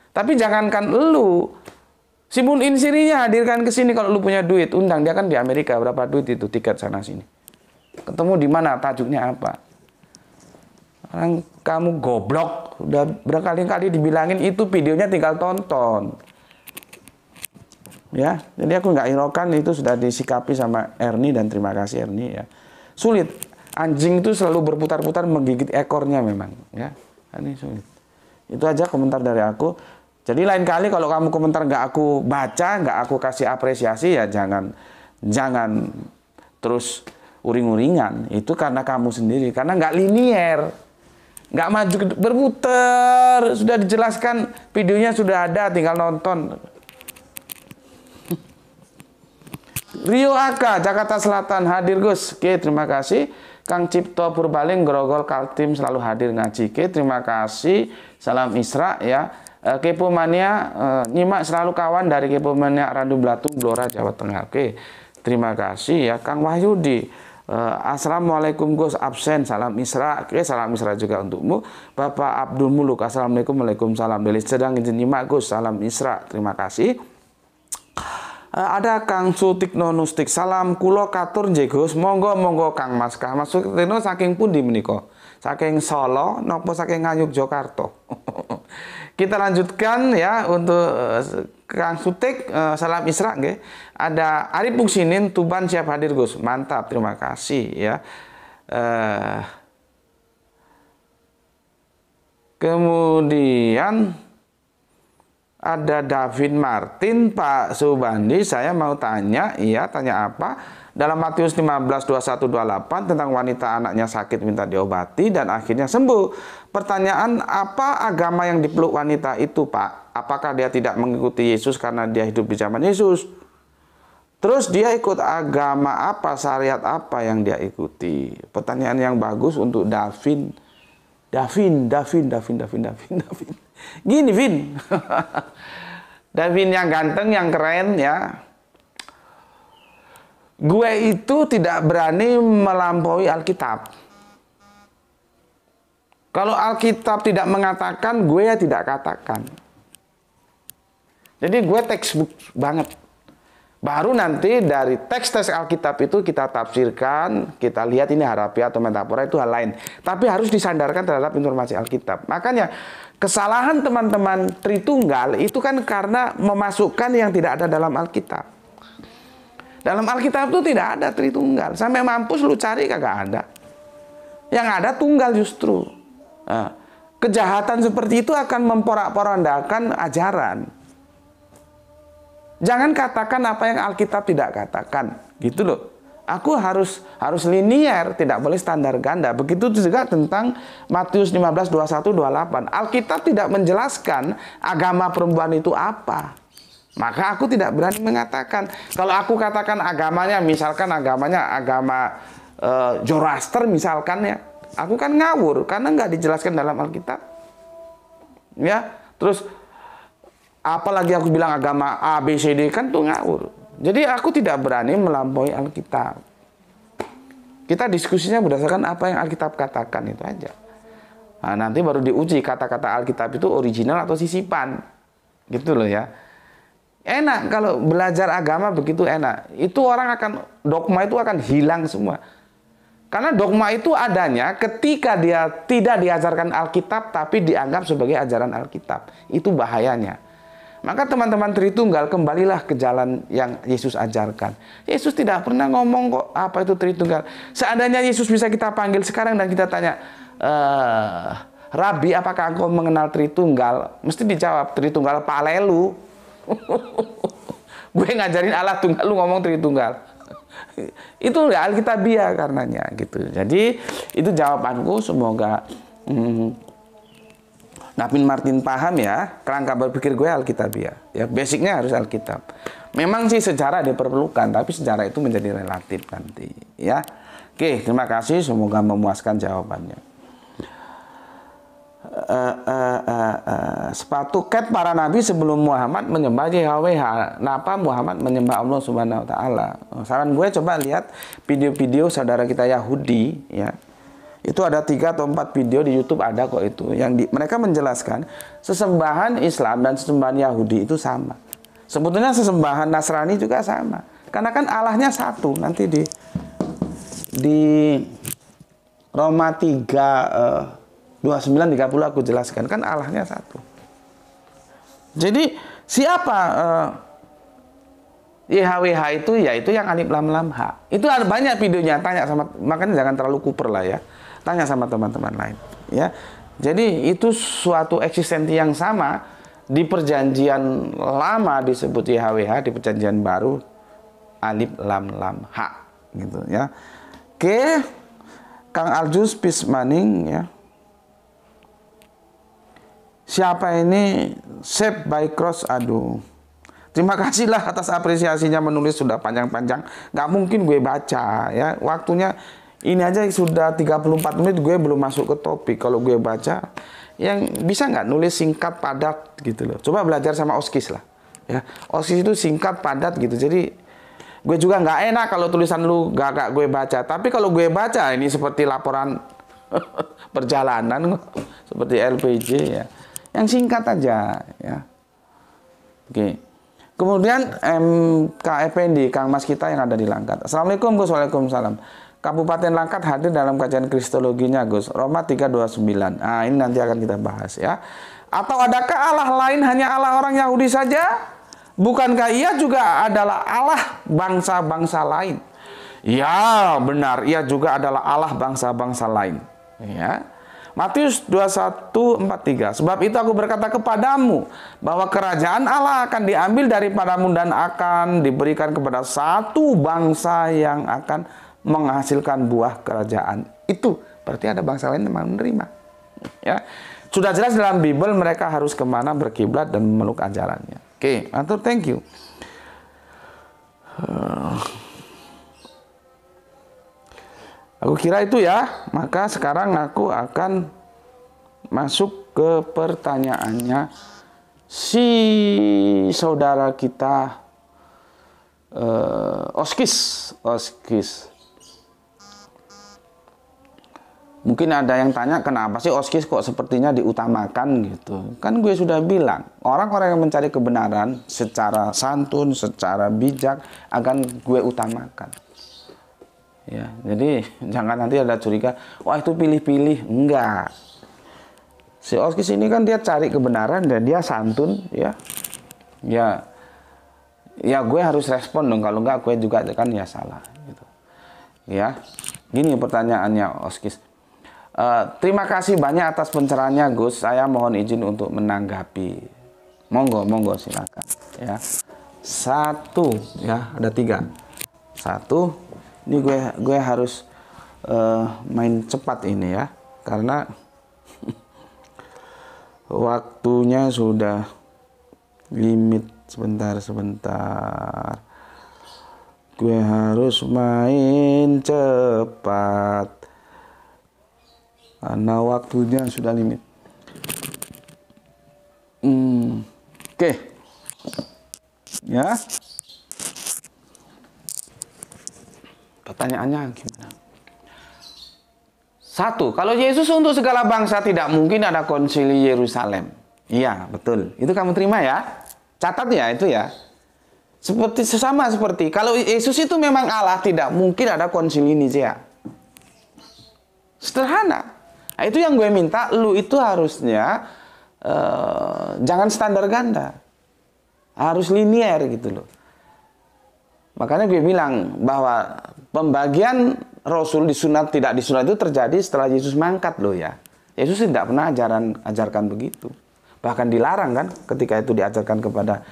Tapi jangankan lu, Si Moon Insirinya hadirkan ke sini kalau lu punya duit, undang dia kan di Amerika berapa duit itu tiket sana sini. Ketemu di mana, tajuknya apa. Orang kamu goblok, udah berkali-kali dibilangin itu videonya tinggal tonton. Ya, jadi aku nggak irokan itu sudah disikapi sama Erni dan terima kasih Erni ya. Sulit, anjing itu selalu berputar-putar menggigit ekornya memang ya. Ini sulit. Itu aja komentar dari aku. Jadi lain kali kalau kamu komentar nggak aku baca, nggak aku kasih apresiasi ya jangan jangan terus uring-uringan. Itu karena kamu sendiri, karena nggak linier, nggak maju berputar. Sudah dijelaskan videonya sudah ada, tinggal nonton. Rio Aka, Jakarta Selatan hadir Gus. Oke, terima kasih. Kang Cipto Purbaling, Grogol Kaltim selalu hadir ngaji. Oke, terima kasih. Salam Isra ya. Uh, Kepo Mania uh, nyimak selalu kawan dari Kepo Mania Randu Blatung Blora Jawa Tengah. Oke. Terima kasih ya Kang Wahyudi. Uh, Assalamualaikum Gus. Absen salam Isra. Oke salam Isra juga untukmu. Bapak Abdul Muluk Assalamualaikum Waalaikumsalam. Dari sedang izin nyimak Gus. Salam Isra terima kasih. Ada Kang Sutikno Nustik. Salam kulo katur Gus. Monggo monggo Kang Mas. Kang Mas Sutikno saking pundi meniko saking Solo nopo saking Ngayuk Jakarta (laughs) kita lanjutkan ya untuk uh, Kang Sutik uh, salam Isra nggih ada Ari Puksinin Tuban siap hadir Gus. Mantap, terima kasih ya. Uh, kemudian ada David Martin, Pak Subandi, saya mau tanya, iya tanya apa? Dalam Matius 15, 21, 28 tentang wanita anaknya sakit minta diobati dan akhirnya sembuh. Pertanyaan, apa agama yang dipeluk wanita itu Pak? Apakah dia tidak mengikuti Yesus karena dia hidup di zaman Yesus? Terus dia ikut agama apa, syariat apa yang dia ikuti? Pertanyaan yang bagus untuk Davin. Davin, Davin, Davin, Davin, Davin, Davin. Gini, Vin. (laughs) Davin yang ganteng, yang keren ya. Gue itu tidak berani melampaui Alkitab. Kalau Alkitab tidak mengatakan, gue ya tidak katakan. Jadi gue textbook banget. Baru nanti dari teks-teks Alkitab itu kita tafsirkan, kita lihat ini harafiah atau metafora itu hal lain. Tapi harus disandarkan terhadap informasi Alkitab. Makanya kesalahan teman-teman Tritunggal itu kan karena memasukkan yang tidak ada dalam Alkitab. Dalam Alkitab itu tidak ada Tritunggal. Sampai mampus lu cari kagak ada. Yang ada tunggal justru. Nah, kejahatan seperti itu akan memporak-porandakan ajaran. Jangan katakan apa yang Alkitab tidak katakan, gitu loh. Aku harus harus linier, tidak boleh standar ganda. Begitu juga tentang Matius 15 21 28. Alkitab tidak menjelaskan agama perempuan itu apa. Maka aku tidak berani mengatakan. Kalau aku katakan agamanya, misalkan agamanya agama uh, Zoroaster misalkan ya, aku kan ngawur karena nggak dijelaskan dalam Alkitab. Ya, terus apalagi aku bilang agama A, B, C, D kan tuh ngawur. Jadi aku tidak berani melampaui Alkitab. Kita diskusinya berdasarkan apa yang Alkitab katakan itu aja. Nah, nanti baru diuji kata-kata Alkitab itu original atau sisipan. Gitu loh ya. Enak kalau belajar agama begitu enak. Itu orang akan dogma itu akan hilang semua. Karena dogma itu adanya ketika dia tidak diajarkan Alkitab tapi dianggap sebagai ajaran Alkitab. Itu bahayanya. Maka teman-teman Tritunggal kembalilah ke jalan yang Yesus ajarkan. Yesus tidak pernah ngomong kok apa itu Tritunggal. Seandainya Yesus bisa kita panggil sekarang dan kita tanya, e, Rabi apakah engkau mengenal Tritunggal? Mesti dijawab Tritunggal Palelu. (laughs) Gue ngajarin Allah tunggal, lu ngomong Tritunggal. itu nggak alkitabiah karenanya gitu. Jadi itu jawabanku semoga hmm, Navin Martin paham ya, kerangka berpikir gue Alkitabiah. Ya, basicnya harus Alkitab. Memang sih sejarah diperlukan, tapi sejarah itu menjadi relatif nanti. Ya, oke, terima kasih. Semoga memuaskan jawabannya. Uh, uh, uh, sepatu cat para nabi sebelum Muhammad menyembah YHWH. Kenapa Muhammad menyembah Allah Subhanahu Wa Taala? Saran gue coba lihat video-video saudara kita Yahudi, ya itu ada tiga atau empat video di YouTube ada kok itu yang di, mereka menjelaskan sesembahan Islam dan sesembahan Yahudi itu sama. Sebetulnya sesembahan Nasrani juga sama. Karena kan Allahnya satu. Nanti di di Roma 3 uh, 29 30 aku jelaskan kan Allahnya satu. Jadi siapa uh, eh, YHWH itu ya itu yang alif lam lam ha. Itu ada banyak videonya tanya sama makanya jangan terlalu kuper lah ya. Tanya sama teman-teman lain, ya. Jadi itu suatu eksistensi yang sama di perjanjian lama disebut YHWH, di perjanjian baru alif lam lam ha gitu ya. Oke, Kang Aljus Pismaning ya. Siapa ini? Sep by Cross, aduh. Terima kasihlah atas apresiasinya menulis sudah panjang-panjang. Gak mungkin gue baca ya. Waktunya ini aja sudah 34 menit gue belum masuk ke topik. Kalau gue baca, yang bisa nggak nulis singkat padat gitu loh. Coba belajar sama Oskis lah. Ya, Oskis itu singkat padat gitu. Jadi gue juga nggak enak kalau tulisan lu gak, gak gue baca. Tapi kalau gue baca ini seperti laporan (laughs) perjalanan (laughs) seperti LPG ya. Yang singkat aja ya. Oke. Kemudian MKFND, Kang Mas kita yang ada di Langkat. Assalamualaikum Gus, Waalaikumsalam. Kabupaten Langkat hadir dalam kajian kristologinya Gus. Roma 329. Nah, ini nanti akan kita bahas ya. Atau adakah Allah lain hanya Allah orang Yahudi saja? Bukankah ia juga adalah Allah bangsa-bangsa lain? Ya, benar. Ia juga adalah Allah bangsa-bangsa lain. Ya. Matius 21:43. Sebab itu aku berkata kepadamu bahwa kerajaan Allah akan diambil daripadamu dan akan diberikan kepada satu bangsa yang akan menghasilkan buah kerajaan. Itu berarti ada bangsa lain yang menerima. Ya. Sudah jelas dalam Bible mereka harus ke mana berkiblat dan memeluk ajarannya. Oke, okay, thank you. Uh, Aku kira itu ya. Maka sekarang aku akan masuk ke pertanyaannya si saudara kita uh, Oskis. Oskis. Mungkin ada yang tanya kenapa sih Oskis kok sepertinya diutamakan gitu. Kan gue sudah bilang, orang-orang yang mencari kebenaran secara santun, secara bijak akan gue utamakan. Ya, jadi (laughs) jangan nanti ada curiga, wah itu pilih-pilih. Enggak. Si Oskis ini kan dia cari kebenaran dan dia santun, ya. Ya, ya gue harus respon dong. Kalau enggak gue juga kan ya salah. Gitu. Ya, gini pertanyaannya Oskis. Uh, terima kasih banyak atas pencerahannya Gus. Saya mohon izin untuk menanggapi. Monggo, monggo silakan. Ya, satu, ya ada tiga. Satu, ini gue gue harus uh, main cepat ini ya karena (laughs) waktunya sudah limit sebentar sebentar. Gue harus main cepat karena waktunya sudah limit. Hmm, oke. Okay. ya Pertanyaannya gimana? Satu, kalau Yesus untuk segala bangsa tidak mungkin ada konsili Yerusalem. Iya, betul. Itu kamu terima ya? Catat ya itu ya. Seperti sesama seperti kalau Yesus itu memang Allah, tidak mungkin ada konsili Nicea. Sederhana. Nah, itu yang gue minta, lu itu harusnya uh, jangan standar ganda. Harus linier gitu loh. Makanya gue bilang bahwa pembagian Rasul disunat tidak disunat itu terjadi setelah Yesus mangkat loh ya. Yesus tidak pernah ajaran ajarkan begitu. Bahkan dilarang kan ketika itu diajarkan kepada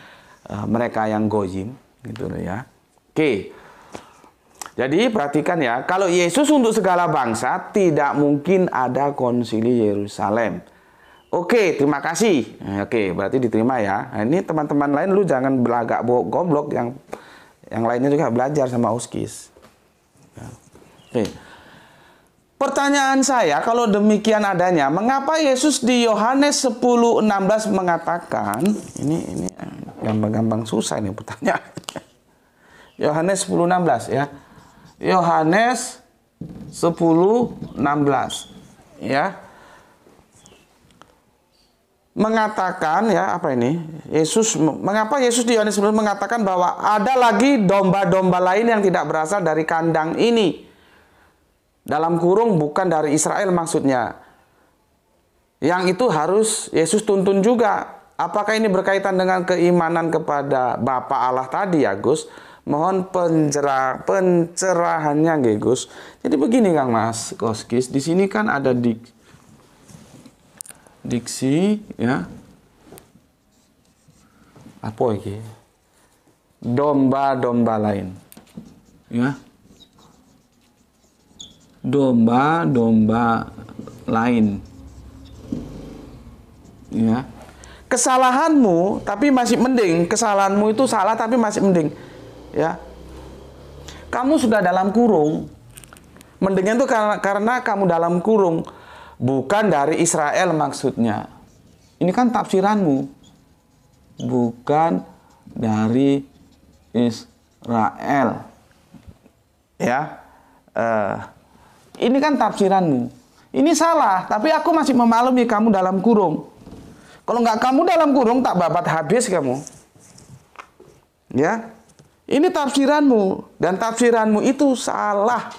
uh, mereka yang goyim gitu loh ya. Oke. Jadi perhatikan ya, kalau Yesus untuk segala bangsa tidak mungkin ada konsili Yerusalem. Oke, terima kasih. Oke, berarti diterima ya. Nah, ini teman-teman lain lu jangan belagak goblok yang yang lainnya juga belajar sama Uskis. Oke. Pertanyaan saya, kalau demikian adanya, mengapa Yesus di Yohanes 10:16 mengatakan, ini ini gampang-gampang susah ini pertanyaan. (laughs) Yohanes 10:16 ya. Yohanes 10:16 ya mengatakan ya apa ini Yesus mengapa Yesus di Yohanes 11 mengatakan bahwa ada lagi domba-domba lain yang tidak berasal dari kandang ini dalam kurung bukan dari Israel maksudnya. Yang itu harus Yesus tuntun juga. Apakah ini berkaitan dengan keimanan kepada Bapa Allah tadi ya Gus mohon pencerah pencerahannya Gus. Jadi begini Kang Mas Koskis di sini kan ada di diksi ya. Apa ini domba-domba lain ya domba-domba lain ya kesalahanmu tapi masih mending kesalahanmu itu salah tapi masih mending ya kamu sudah dalam kurung mendingnya itu karena, karena kamu dalam kurung Bukan dari Israel maksudnya. Ini kan tafsiranmu. Bukan dari Israel. Rael. Ya. Uh, ini kan tafsiranmu. Ini salah, tapi aku masih memaklumi kamu dalam kurung. Kalau nggak kamu dalam kurung tak babat habis kamu. Ya. Ini tafsiranmu dan tafsiranmu itu salah.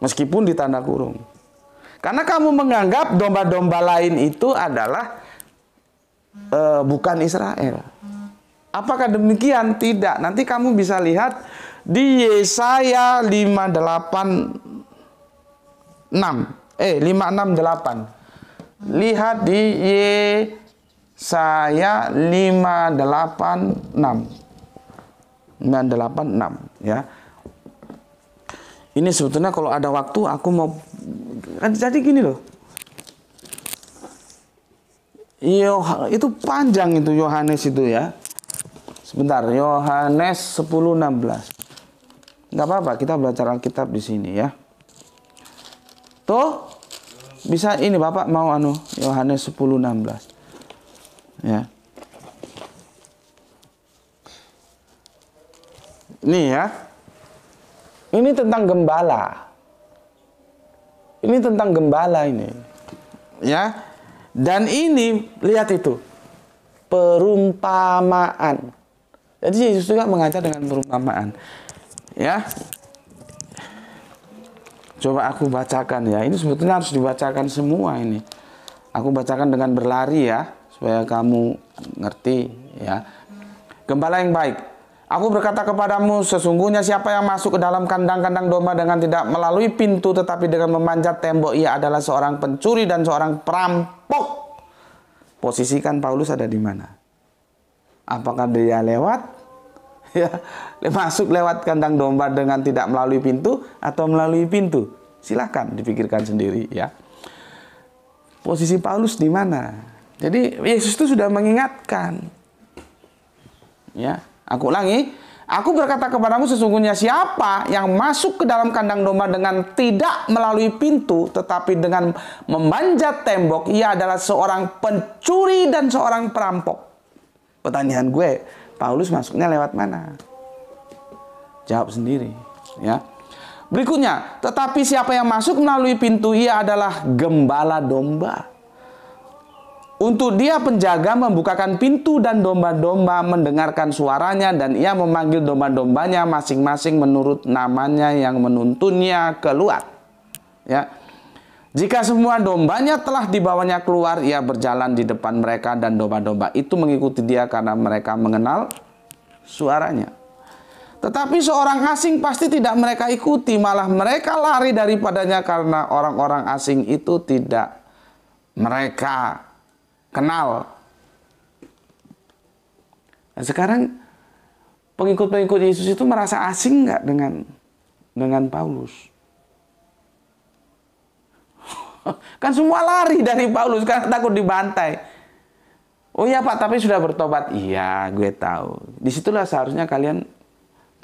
Meskipun di tanda kurung. Karena kamu menganggap domba-domba lain itu adalah uh, bukan Israel. Apakah demikian? Tidak. Nanti kamu bisa lihat di Yesaya 586. Eh, 568. Lihat di Yesaya 586. 586 ya. Ini sebetulnya kalau ada waktu aku mau kan jadi gini loh. Yoh, itu panjang itu Yohanes itu ya. Sebentar, Yohanes 10:16. Enggak apa-apa, kita belajar Alkitab di sini ya. Tuh bisa ini Bapak mau anu Yohanes 10:16. Ya. Ini ya. Ini tentang gembala. Ini tentang gembala ini. Ya. Dan ini lihat itu. Perumpamaan. Jadi Yesus juga mengajar dengan perumpamaan. Ya. Coba aku bacakan ya. Ini sebetulnya harus dibacakan semua ini. Aku bacakan dengan berlari ya supaya kamu ngerti ya. Gembala yang baik. Aku berkata kepadamu, sesungguhnya siapa yang masuk ke dalam kandang-kandang domba dengan tidak melalui pintu tetapi dengan memanjat tembok, ia adalah seorang pencuri dan seorang perampok. Posisikan Paulus ada di mana? Apakah dia lewat? (laughs) Ya, masuk lewat kandang domba dengan tidak melalui pintu atau melalui pintu? Silahkan dipikirkan sendiri ya. Posisi Paulus di mana? Jadi Yesus itu sudah mengingatkan. Ya, Aku ulangi, aku berkata kepadamu sesungguhnya siapa yang masuk ke dalam kandang domba dengan tidak melalui pintu tetapi dengan memanjat tembok, ia adalah seorang pencuri dan seorang perampok. Pertanyaan gue, Paulus masuknya lewat mana? Jawab sendiri, ya. Berikutnya, tetapi siapa yang masuk melalui pintu ia adalah gembala domba. Untuk dia penjaga membukakan pintu dan domba-domba mendengarkan suaranya dan ia memanggil domba-dombanya masing-masing menurut namanya yang menuntunnya keluar. Ya. Jika semua dombanya telah dibawanya keluar, ia berjalan di depan mereka dan domba-domba itu mengikuti dia karena mereka mengenal suaranya. Tetapi seorang asing pasti tidak mereka ikuti, malah mereka lari daripadanya karena orang-orang asing itu tidak mereka kenal. Nah, sekarang pengikut-pengikut Yesus itu merasa asing nggak dengan dengan Paulus? (laughs) kan semua lari dari Paulus karena takut dibantai. Oh iya Pak, tapi sudah bertobat. Iya, gue tahu. Di situlah seharusnya kalian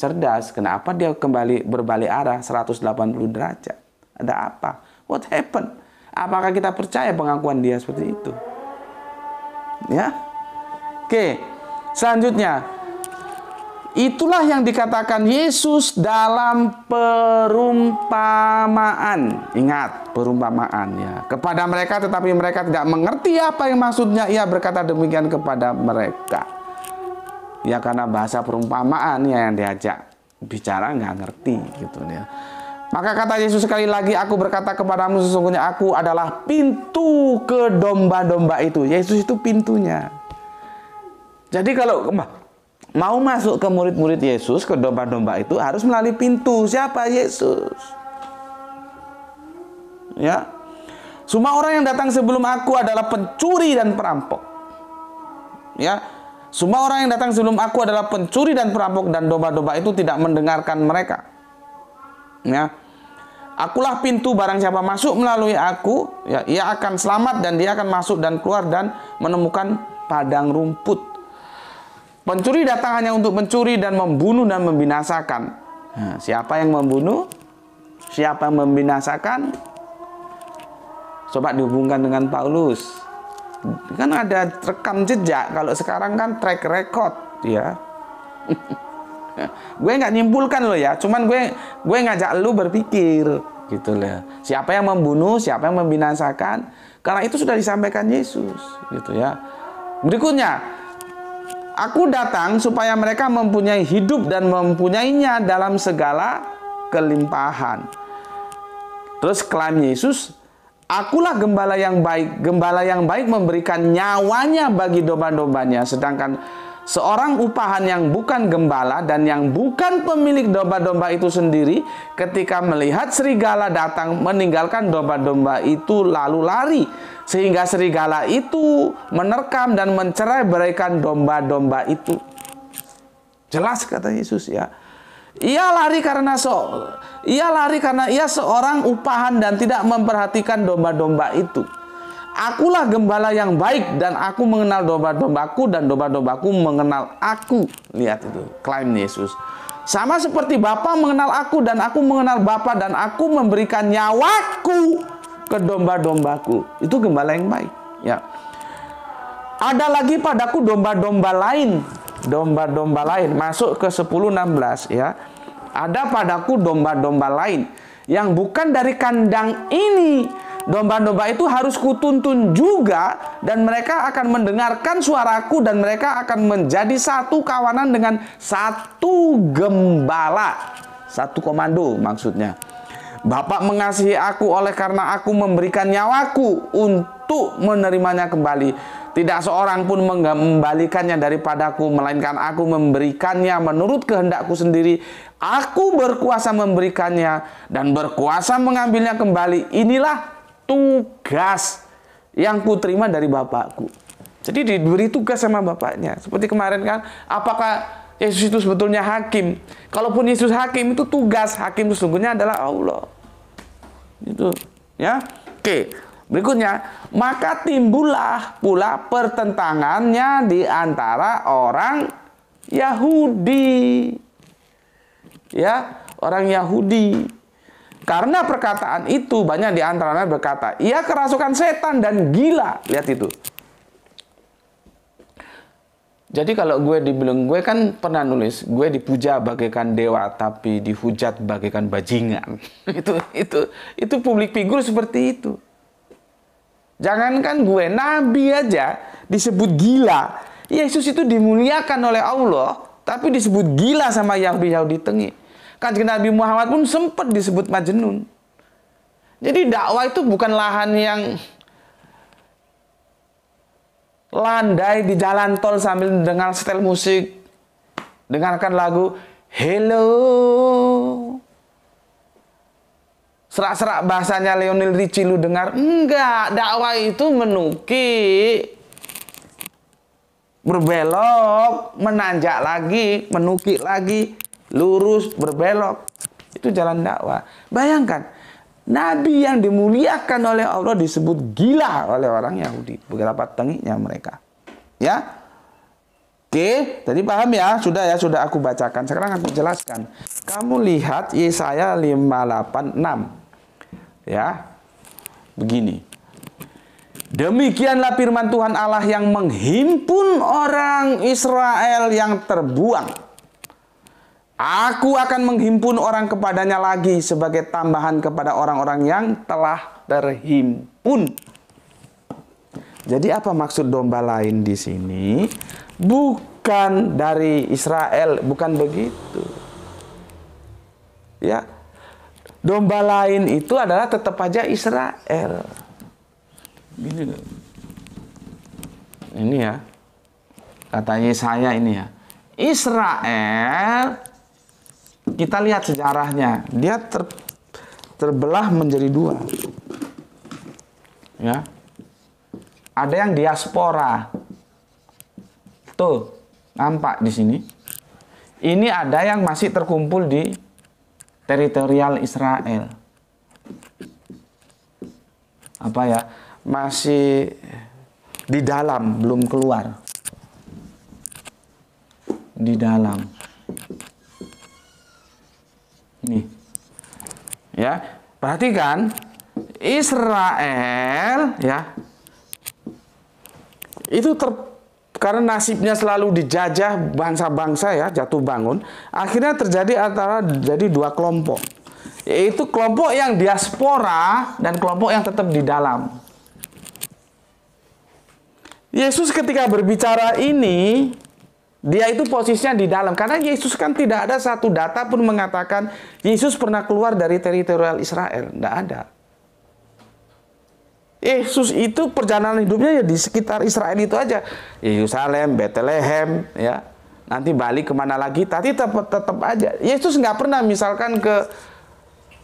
cerdas. Kenapa dia kembali berbalik arah 180 derajat? Ada apa? What happened? Apakah kita percaya pengakuan dia seperti itu? Ya. Oke. Selanjutnya, itulah yang dikatakan Yesus dalam perumpamaan. Ingat, perumpamaan ya. Kepada mereka tetapi mereka tidak mengerti apa yang maksudnya. Ia berkata demikian kepada mereka. Ya karena bahasa perumpamaan ya yang diajak bicara nggak ngerti gitu ya. Maka kata Yesus sekali lagi, aku berkata kepadamu sesungguhnya aku adalah pintu ke domba-domba itu. Yesus itu pintunya. Jadi kalau mau masuk ke murid-murid Yesus, ke domba-domba itu harus melalui pintu. Siapa Yesus? Ya. Semua orang yang datang sebelum aku adalah pencuri dan perampok. Ya. Semua orang yang datang sebelum aku adalah pencuri dan perampok dan domba-domba itu tidak mendengarkan mereka. Ya. Akulah pintu barang siapa masuk melalui aku, ya, ia akan selamat dan dia akan masuk dan keluar dan menemukan padang rumput. Pencuri datang hanya untuk mencuri dan membunuh dan membinasakan. Nah, siapa yang membunuh? Siapa yang membinasakan? Coba dihubungkan dengan Paulus. Kan ada rekam jejak. Kalau sekarang kan track record, ya. (laughs) gue nggak nyimpulkan lo ya, cuman gue gue ngajak lu berpikir gitu loh. Siapa yang membunuh, siapa yang membinasakan? Karena itu sudah disampaikan Yesus, gitu ya. Berikutnya, aku datang supaya mereka mempunyai hidup dan mempunyainya dalam segala kelimpahan. Terus klaim Yesus, Akulah gembala yang baik. Gembala yang baik memberikan nyawanya bagi domba-dombanya. Sedangkan seorang upahan yang bukan gembala dan yang bukan pemilik domba-domba itu sendiri ketika melihat serigala datang meninggalkan domba-domba itu lalu lari. Sehingga serigala itu menerkam dan mencerai beraikan domba-domba itu. Jelas kata Yesus ya. Ia lari karena so, ia lari karena ia seorang upahan dan tidak memperhatikan domba-domba itu. Akulah gembala yang baik dan aku mengenal domba-dombaku dan domba-dombaku mengenal aku. Lihat itu, klaim Yesus. Sama seperti Bapa mengenal aku dan aku mengenal Bapa dan aku memberikan nyawaku ke domba-dombaku. Itu gembala yang baik, ya. Ada lagi padaku domba-domba lain domba-domba lain masuk ke 10:16 ya. Ada padaku domba-domba lain yang bukan dari kandang ini. Domba-domba itu harus kutuntun juga dan mereka akan mendengarkan suaraku dan mereka akan menjadi satu kawanan dengan satu gembala. Satu komando maksudnya. Bapak mengasihi aku oleh karena aku memberikan nyawaku untuk menerimanya kembali. Tidak seorang pun mengembalikannya daripadaku, melainkan aku memberikannya menurut kehendakku sendiri. Aku berkuasa memberikannya dan berkuasa mengambilnya kembali. Inilah tugas yang kuterima dari Bapakku. Jadi diberi tugas sama Bapaknya. Seperti kemarin kan, apakah Yesus itu sebetulnya hakim? Kalaupun Yesus hakim itu tugas, hakim sesungguhnya adalah Allah. Itu, ya. Oke. Berikutnya, maka timbullah pula pertentangannya di antara orang Yahudi. Ya, orang Yahudi. Karena perkataan itu banyak di antaranya berkata, ia kerasukan setan dan gila. Lihat itu. Jadi kalau gue dibilang gue kan pernah nulis gue dipuja bagaikan dewa tapi dihujat bagaikan bajingan. (laughs) itu itu itu publik figur seperti itu. Jangankan gue, Nabi aja disebut gila. Yesus itu dimuliakan oleh Allah, tapi disebut gila sama Yahudi-Yahudi tengi. Kanjeng Nabi Muhammad pun sempat disebut majnun. Jadi dakwah itu bukan lahan yang landai di jalan tol sambil dengar setel musik, dengarkan lagu Hello. Serak-serak bahasanya Lionel Richie lu dengar? Enggak dakwah itu menukik berbelok menanjak lagi menukik lagi lurus berbelok itu jalan dakwah bayangkan Nabi yang dimuliakan oleh Allah disebut gila oleh orang Yahudi beberapa tengiknya mereka ya Oke, tadi paham ya? Sudah ya, sudah aku bacakan. Sekarang aku jelaskan. Kamu lihat Yesaya 586. Ya. Begini. Demikianlah firman Tuhan Allah yang menghimpun orang Israel yang terbuang. Aku akan menghimpun orang kepadanya lagi sebagai tambahan kepada orang-orang yang telah terhimpun. Jadi apa maksud domba lain di sini? Bukan dari Israel, bukan begitu. Ya, domba lain itu adalah tetap aja Israel. Gini Ini ya. Katanya saya ini ya. Israel kita lihat sejarahnya, dia ter, terbelah menjadi dua. Ya. Ada yang diaspora. Tuh, nampak di sini. Ini ada yang masih terkumpul di teritorial Israel. Apa ya? Masih di dalam, belum keluar. Di dalam. Nih. Ya, perhatikan Israel ya. Itu ter, karena nasibnya selalu dijajah bangsa-bangsa ya, jatuh bangun, akhirnya terjadi antara jadi dua kelompok. Yaitu kelompok yang diaspora dan kelompok yang tetap di dalam. Yesus ketika berbicara ini, dia itu posisinya di dalam. Karena Yesus kan tidak ada satu data pun mengatakan Yesus pernah keluar dari teritorial Israel. Tidak ada. Yesus itu perjalanan hidupnya ya di sekitar Israel itu aja. Yerusalem, Bethlehem, ya. Nanti balik ke mana lagi, tapi tetap, tetap aja. Yesus nggak pernah misalkan ke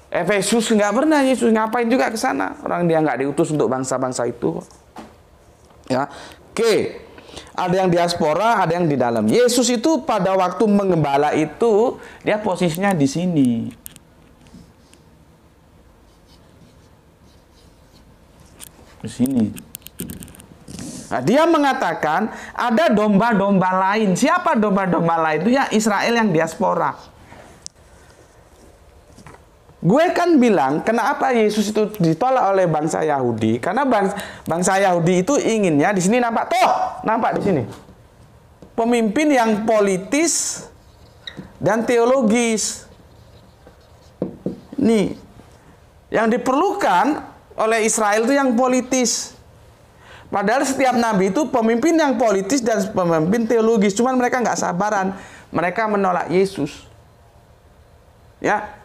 Efesus nggak pernah Yesus ngapain juga ke sana. Orang dia nggak diutus untuk bangsa-bangsa itu. Ya, oke. Ada yang diaspora, ada yang di dalam. Yesus itu pada waktu mengembala itu dia posisinya di sini. di sini. Nah, dia mengatakan ada domba-domba lain. Siapa domba-domba lain? Itu ya Israel yang diaspora. Gue kan bilang, kenapa Yesus itu ditolak oleh bangsa Yahudi? Karena bangsa, bangsa Yahudi itu inginnya di sini nampak toh, nampak di sini. Pemimpin yang politis dan teologis. Nih, yang diperlukan oleh Israel itu yang politis. Padahal setiap nabi itu pemimpin yang politis dan pemimpin teologis. Cuman mereka nggak sabaran. Mereka menolak Yesus. Ya.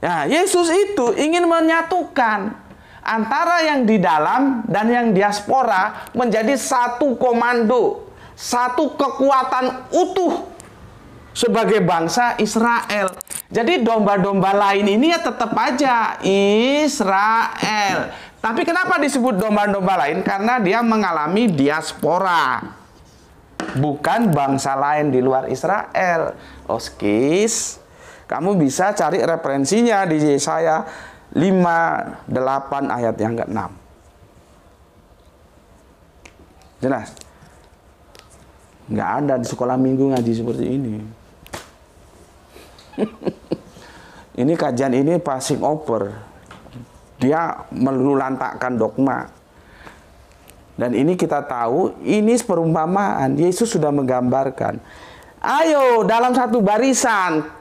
Ya, Yesus itu ingin menyatukan antara yang di dalam dan yang diaspora menjadi satu komando, satu kekuatan utuh sebagai bangsa Israel. Jadi domba-domba lain ini ya tetap aja Israel. Tapi kenapa disebut domba-domba lain? Karena dia mengalami diaspora. Bukan bangsa lain di luar Israel. Oskis, kamu bisa cari referensinya di Yesaya 5, 8 ayat yang ke-6. Jelas? Nggak ada di sekolah minggu ngaji seperti ini. (laughs) ini kajian ini passing over. Dia melulantakkan dogma. Dan ini kita tahu, ini perumpamaan. Yesus sudah menggambarkan. Ayo dalam satu barisan.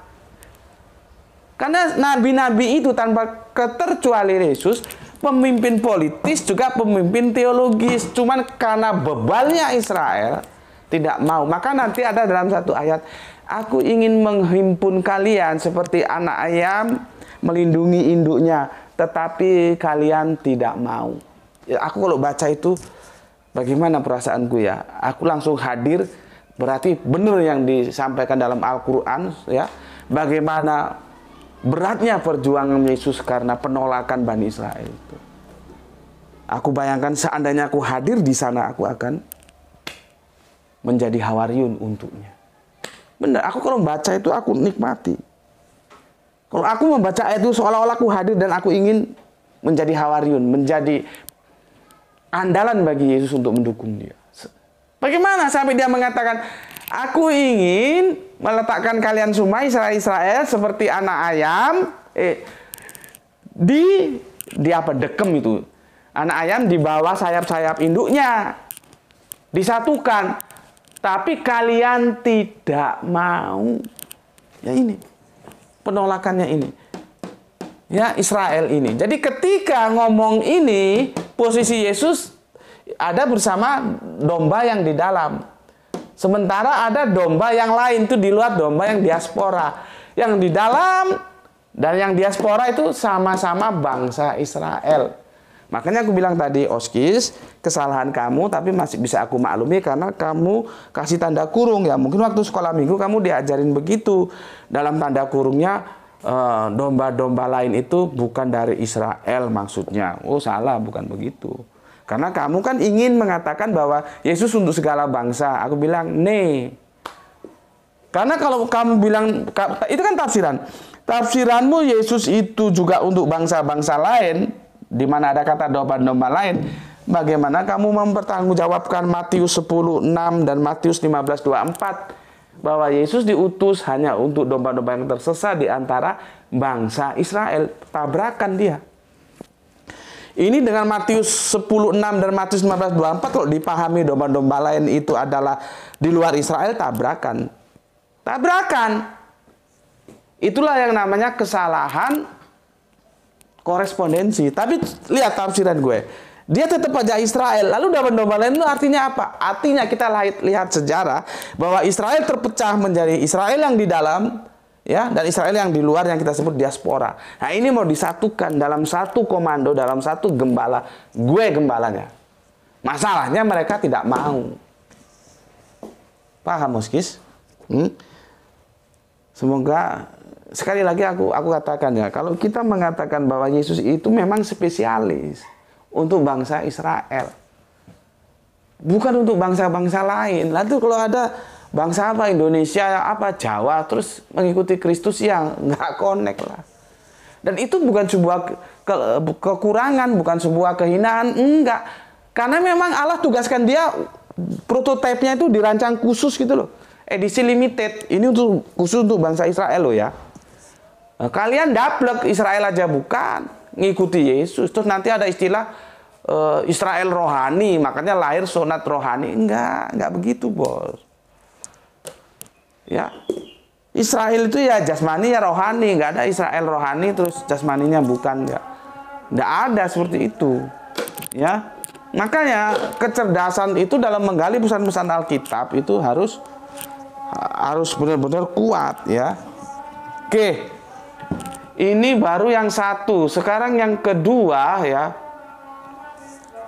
Karena nabi-nabi itu tanpa ketercuali Yesus, pemimpin politis juga pemimpin teologis. Cuman karena bebalnya Israel tidak mau. Maka nanti ada dalam satu ayat, Aku ingin menghimpun kalian seperti anak ayam melindungi induknya, tetapi kalian tidak mau. Ya, aku kalau baca itu, bagaimana perasaanku ya? Aku langsung hadir, berarti benar yang disampaikan dalam Al-Quran, ya. Bagaimana beratnya perjuangan Yesus karena penolakan Bani Israel itu. Aku bayangkan seandainya aku hadir di sana, aku akan menjadi hawariun untuknya. Benar, aku kalau membaca itu aku nikmati. Kalau aku membaca ayat itu seolah-olah aku hadir dan aku ingin menjadi hawariun, menjadi andalan bagi Yesus untuk mendukung dia. Bagaimana sampai dia mengatakan, aku ingin meletakkan kalian semua Israel-Israel seperti anak ayam eh, di di apa dekem itu. Anak ayam di bawah sayap-sayap induknya disatukan tapi kalian tidak mau. Ya ini. Penolakannya ini. Ya Israel ini. Jadi ketika ngomong ini, posisi Yesus ada bersama domba yang di dalam. Sementara ada domba yang lain itu di luar domba yang diaspora. Yang di dalam dan yang diaspora itu sama-sama bangsa Israel. Makanya aku bilang tadi, Oskis, kesalahan kamu tapi masih bisa aku maklumi karena kamu kasih tanda kurung ya. Mungkin waktu sekolah minggu kamu diajarin begitu. Dalam tanda kurungnya eh, domba-domba lain itu bukan dari Israel maksudnya. Oh salah, bukan begitu. Karena kamu kan ingin mengatakan bahwa Yesus untuk segala bangsa. Aku bilang, nih. Karena kalau kamu bilang, itu kan tafsiran. Tafsiranmu Yesus itu juga untuk bangsa-bangsa lain, di mana ada kata domba-domba lain, bagaimana kamu mempertanggungjawabkan Matius 10:6 dan Matius 15:24 bahwa Yesus diutus hanya untuk domba-domba yang tersesat di antara bangsa Israel. Tabrakan dia. Ini dengan Matius 10:6 dan Matius 15:24 kalau dipahami domba-domba lain itu adalah di luar Israel tabrakan. Tabrakan. Itulah yang namanya kesalahan korespondensi. Tapi lihat tafsiran gue. Dia tetap aja Israel. Lalu domba-domba lain itu artinya apa? Artinya kita lihat sejarah bahwa Israel terpecah menjadi Israel yang di dalam ya dan Israel yang di luar yang kita sebut diaspora. Nah ini mau disatukan dalam satu komando, dalam satu gembala. Gue gembalanya. Masalahnya mereka tidak mau. Paham Muskis? Hmm? Semoga sekali lagi aku aku katakan ya, kalau kita mengatakan bahwa Yesus itu memang spesialis untuk bangsa Israel. Bukan untuk bangsa-bangsa lain. Lalu kalau ada bangsa apa? Indonesia apa? Jawa. Terus mengikuti Kristus yang nggak connect lah. Dan itu bukan sebuah ke, kekurangan bukan sebuah kehinaan enggak. Karena memang Allah tugaskan dia prototipenya itu dirancang khusus gitu loh. Edisi limited. Ini untuk khusus untuk bangsa Israel loh ya. Nah, kalian daplek Israel aja bukan. Ngikuti Yesus. Terus nanti ada istilah uh, Israel rohani makanya lahir sonat rohani. Enggak enggak begitu bos ya. Israel itu ya jasmani ya rohani. Nggak ada Israel rohani terus jasmaninya bukan. Ya nggak ada seperti itu. Ya. Makanya kecerdasan itu dalam menggali pesan-pesan Alkitab itu harus harus benar-benar kuat ya. Oke. Ini baru yang satu. Sekarang yang kedua ya.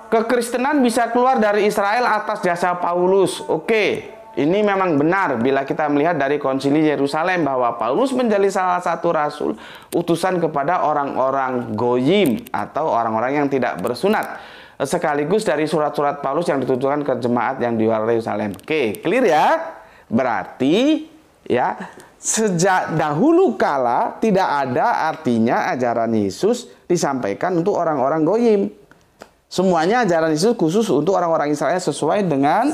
Kekristenan bisa keluar dari Israel atas jasa Paulus. Oke ini memang benar bila kita melihat dari konsili Yerusalem bahwa Paulus menjadi salah satu rasul utusan kepada orang-orang goyim atau orang-orang yang tidak bersunat. Sekaligus dari surat-surat Paulus yang ditujukan ke jemaat yang di Yerusalem. Oke, clear ya? Berarti ya sejak dahulu kala tidak ada artinya ajaran Yesus disampaikan untuk orang-orang goyim. Semuanya ajaran Yesus khusus untuk orang-orang Israel sesuai dengan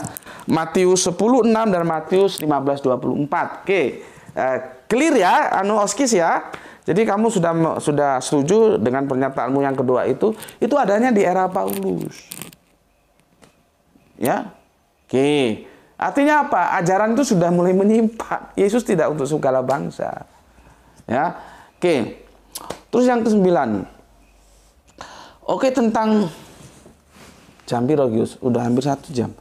Matius 10:6 dan Matius 15:24. Oke, uh, clear ya, anu oskis ya. Jadi kamu sudah sudah setuju dengan pernyataanmu yang kedua itu, itu adanya di era Paulus. Ya. Oke. Artinya apa? Ajaran itu sudah mulai menyimpang. Yesus tidak untuk segala bangsa. Ya. Oke. Terus yang kesembilan. Oke tentang jam Rogius udah hampir satu jam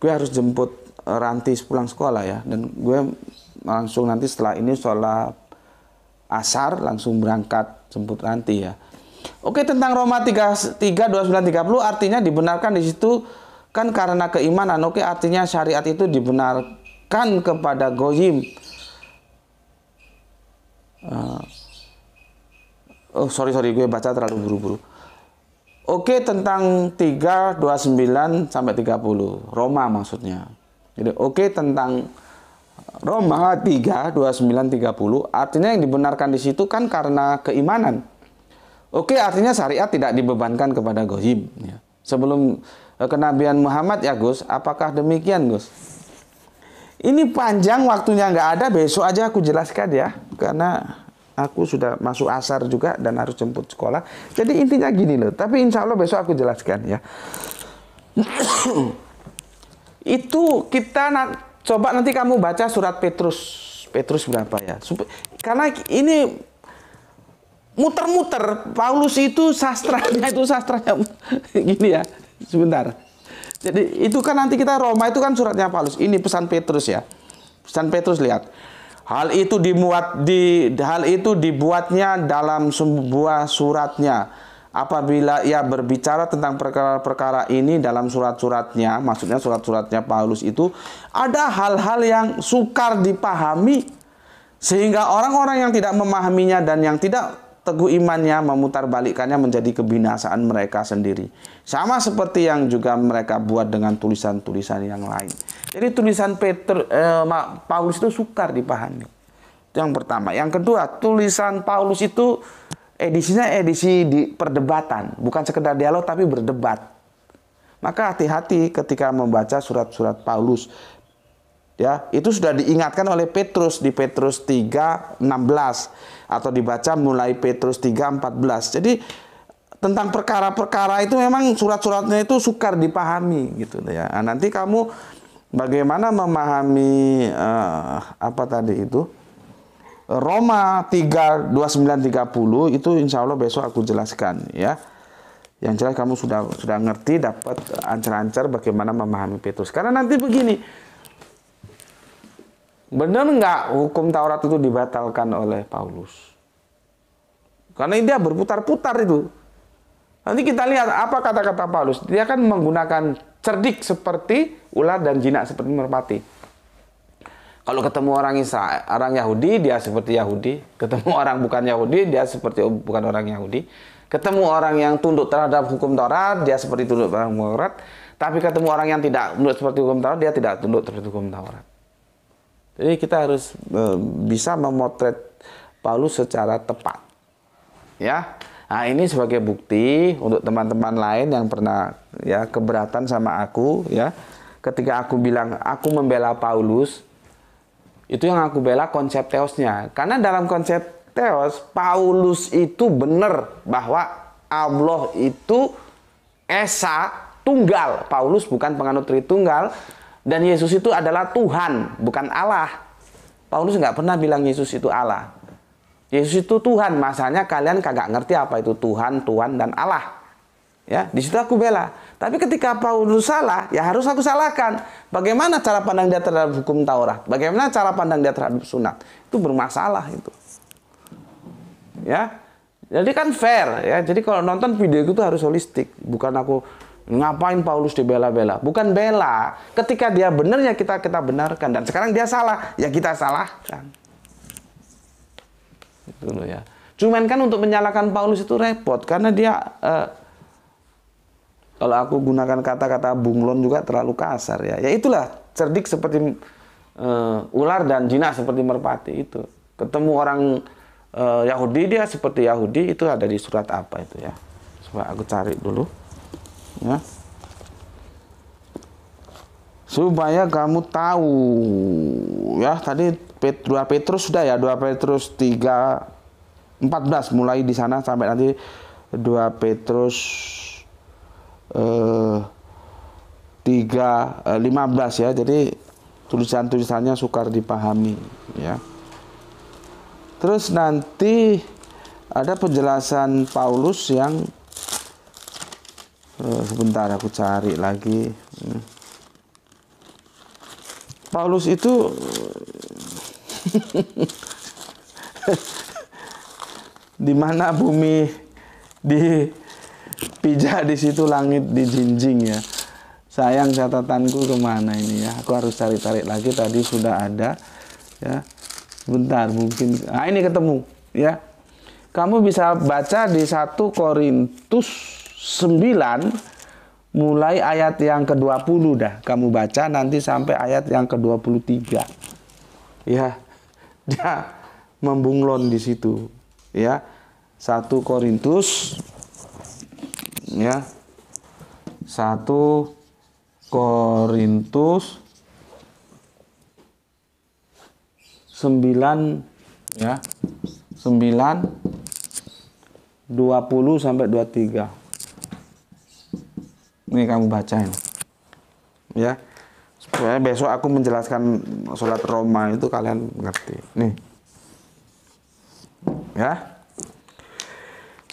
gue harus jemput eh, Ranti pulang sekolah ya. Dan gue langsung nanti setelah ini sholat asar langsung berangkat jemput Ranti ya. Oke tentang Roma 3, 3 29 30 artinya dibenarkan di situ kan karena keimanan. Oke artinya syariat itu dibenarkan kepada goyim. Uh, oh sorry sorry gue baca terlalu buru-buru Oke tentang 3, 29 sampai 30. Roma maksudnya. Jadi oke tentang Roma 3, 29, 30 artinya yang dibenarkan di situ kan karena keimanan. Oke artinya syariat tidak dibebankan kepada gohim. Ya. Sebelum eh, kenabian Muhammad ya Gus, apakah demikian Gus? Ini panjang waktunya nggak ada, besok aja aku jelaskan ya. Karena aku sudah masuk asar juga dan harus jemput sekolah. Jadi intinya gini loh, tapi insya Allah besok aku jelaskan ya. (coughs) Itu kita nak coba nanti kamu baca surat Petrus. Petrus berapa ya? Karena ini muter-muter. Paulus itu sastranya itu sastranya (laughs) gini ya. Sebentar. Jadi itu kan nanti kita Roma itu kan suratnya Paulus. Ini pesan Petrus ya. Pesan Petrus lihat. Hal itu dimuat di hal itu dibuatnya dalam sebuah suratnya. Apabila ia berbicara tentang perkara-perkara ini dalam surat-suratnya, maksudnya surat-suratnya Paulus itu ada hal-hal yang sukar dipahami sehingga orang-orang yang tidak memahaminya dan yang tidak teguh imannya memutarbalikkannya menjadi kebinasaan mereka sendiri. Sama seperti yang juga mereka buat dengan tulisan-tulisan yang lain. Jadi tulisan Peter eh, Paulus itu sukar dipahami. Itu yang pertama. Yang kedua, tulisan Paulus itu edisinya edisi di perdebatan, bukan sekedar dialog tapi berdebat. Maka hati-hati ketika membaca surat-surat Paulus. Ya, itu sudah diingatkan oleh Petrus di Petrus 3:16 atau dibaca mulai Petrus 3:14. Jadi tentang perkara-perkara itu memang surat-suratnya itu sukar dipahami gitu ya. Nah, nanti kamu bagaimana memahami uh, apa tadi itu? Roma 3 29 30 itu insya Allah besok aku jelaskan ya. Yang jelas kamu sudah sudah ngerti dapat ancar-ancar bagaimana memahami Petrus. Karena nanti begini, benar nggak hukum Taurat itu dibatalkan oleh Paulus? Karena dia berputar-putar itu. Nanti kita lihat apa kata-kata Paulus. Dia akan menggunakan cerdik seperti ular dan jinak seperti merpati. Kalau ketemu orang Israel, orang Yahudi, dia seperti Yahudi. Ketemu orang bukan Yahudi, dia seperti bukan orang Yahudi. Ketemu orang yang tunduk terhadap hukum Taurat, dia seperti tunduk terhadap hukum Taurat. Tapi ketemu orang yang tidak tunduk seperti hukum Taurat, dia tidak tunduk terhadap hukum Taurat. Jadi kita harus e, bisa memotret Paulus secara tepat. Ya. Nah, ini sebagai bukti untuk teman-teman lain yang pernah ya keberatan sama aku ya. Ketika aku bilang aku membela Paulus, itu yang aku bela konsep teosnya. Karena dalam konsep teos, Paulus itu benar bahwa Allah itu esa tunggal. Paulus bukan penganut Tritunggal dan Yesus itu adalah Tuhan, bukan Allah. Paulus nggak pernah bilang Yesus itu Allah. Yesus itu Tuhan, masanya kalian kagak ngerti apa itu Tuhan, Tuhan dan Allah. Ya, di situ aku bela. Tapi ketika Paulus salah, ya harus aku salahkan. Bagaimana cara pandang dia terhadap hukum Taurat? Bagaimana cara pandang dia terhadap sunat? Itu bermasalah itu. Ya. Jadi kan fair ya. Jadi kalau nonton video itu harus holistik, bukan aku ngapain Paulus dibela-bela. Bukan bela. Ketika dia benar ya kita kita benarkan dan sekarang dia salah, ya kita salahkan. Itu loh ya. Cuman kan untuk menyalahkan Paulus itu repot karena dia uh, kalau aku gunakan kata-kata bunglon juga terlalu kasar ya. Ya itulah cerdik seperti uh, ular dan jinak seperti merpati itu. Ketemu orang uh, Yahudi dia seperti Yahudi itu ada di surat apa itu ya. Coba aku cari dulu. Ya. Supaya kamu tahu ya tadi 2 Petrus sudah ya 2 Petrus 3 14 mulai di sana sampai nanti 2 Petrus eh, 3 eh, 15 ya. Jadi tulisan-tulisannya sukar dipahami ya. Terus nanti ada penjelasan Paulus yang eh, sebentar aku cari lagi. Hmm. Paulus itu di mana bumi di pijak di situ langit dijinjing ya. Sayang catatanku ke mana ini ya. Aku harus cari-cari lagi. Tadi sudah ada ya. Bentar mungkin. Nah ini ketemu ya. Kamu bisa baca di 1 Korintus 9 mulai ayat yang ke-20 dah. Kamu baca nanti sampai ayat yang ke-23. Ya (laughs) dia membunglon di situ ya satu Korintus ya satu Korintus sembilan ya sembilan dua puluh sampai dua tiga ini kamu bacain ya. Supaya besok aku menjelaskan sholat Roma itu kalian ngerti. Nih. Ya.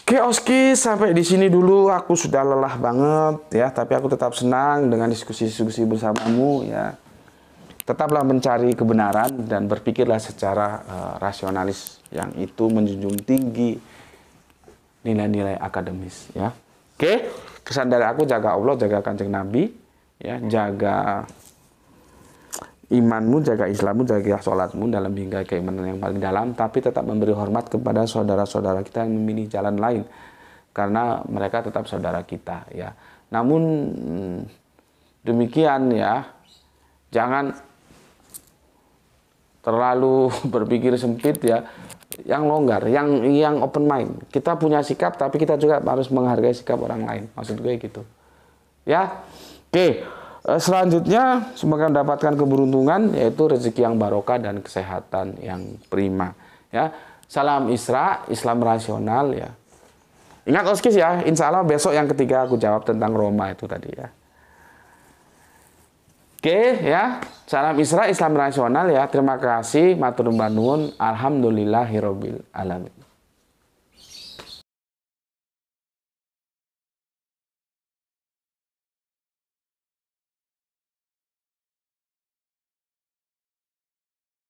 Oke Oski sampai di sini dulu. Aku sudah lelah banget ya. Tapi aku tetap senang dengan diskusi-diskusi bersamamu ya. Tetaplah mencari kebenaran dan berpikirlah secara uh, rasionalis. Yang itu menjunjung tinggi nilai-nilai akademis ya. Oke kesan dari aku jaga Allah jaga kanjeng Nabi ya jaga imanmu, jaga Islammu, jaga sholatmu dalam hingga keimanan yang paling dalam, tapi tetap memberi hormat kepada saudara-saudara kita yang memilih jalan lain, karena mereka tetap saudara kita, ya. Namun demikian ya, jangan terlalu (laughs) berpikir sempit ya, yang longgar, yang yang open mind. Kita punya sikap, tapi kita juga harus menghargai sikap orang lain. Maksud gue gitu, ya. Oke. Eh, selanjutnya semoga mendapatkan keberuntungan yaitu rezeki yang barokah dan kesehatan yang prima ya. Salam Isra, Islam rasional ya. Ingat Oskis ya, insya Allah besok yang ketiga aku jawab tentang Roma itu tadi ya. Oke ya, salam Isra Islam rasional ya. Terima kasih, matur nuwun, alhamdulillahirobbil alamin.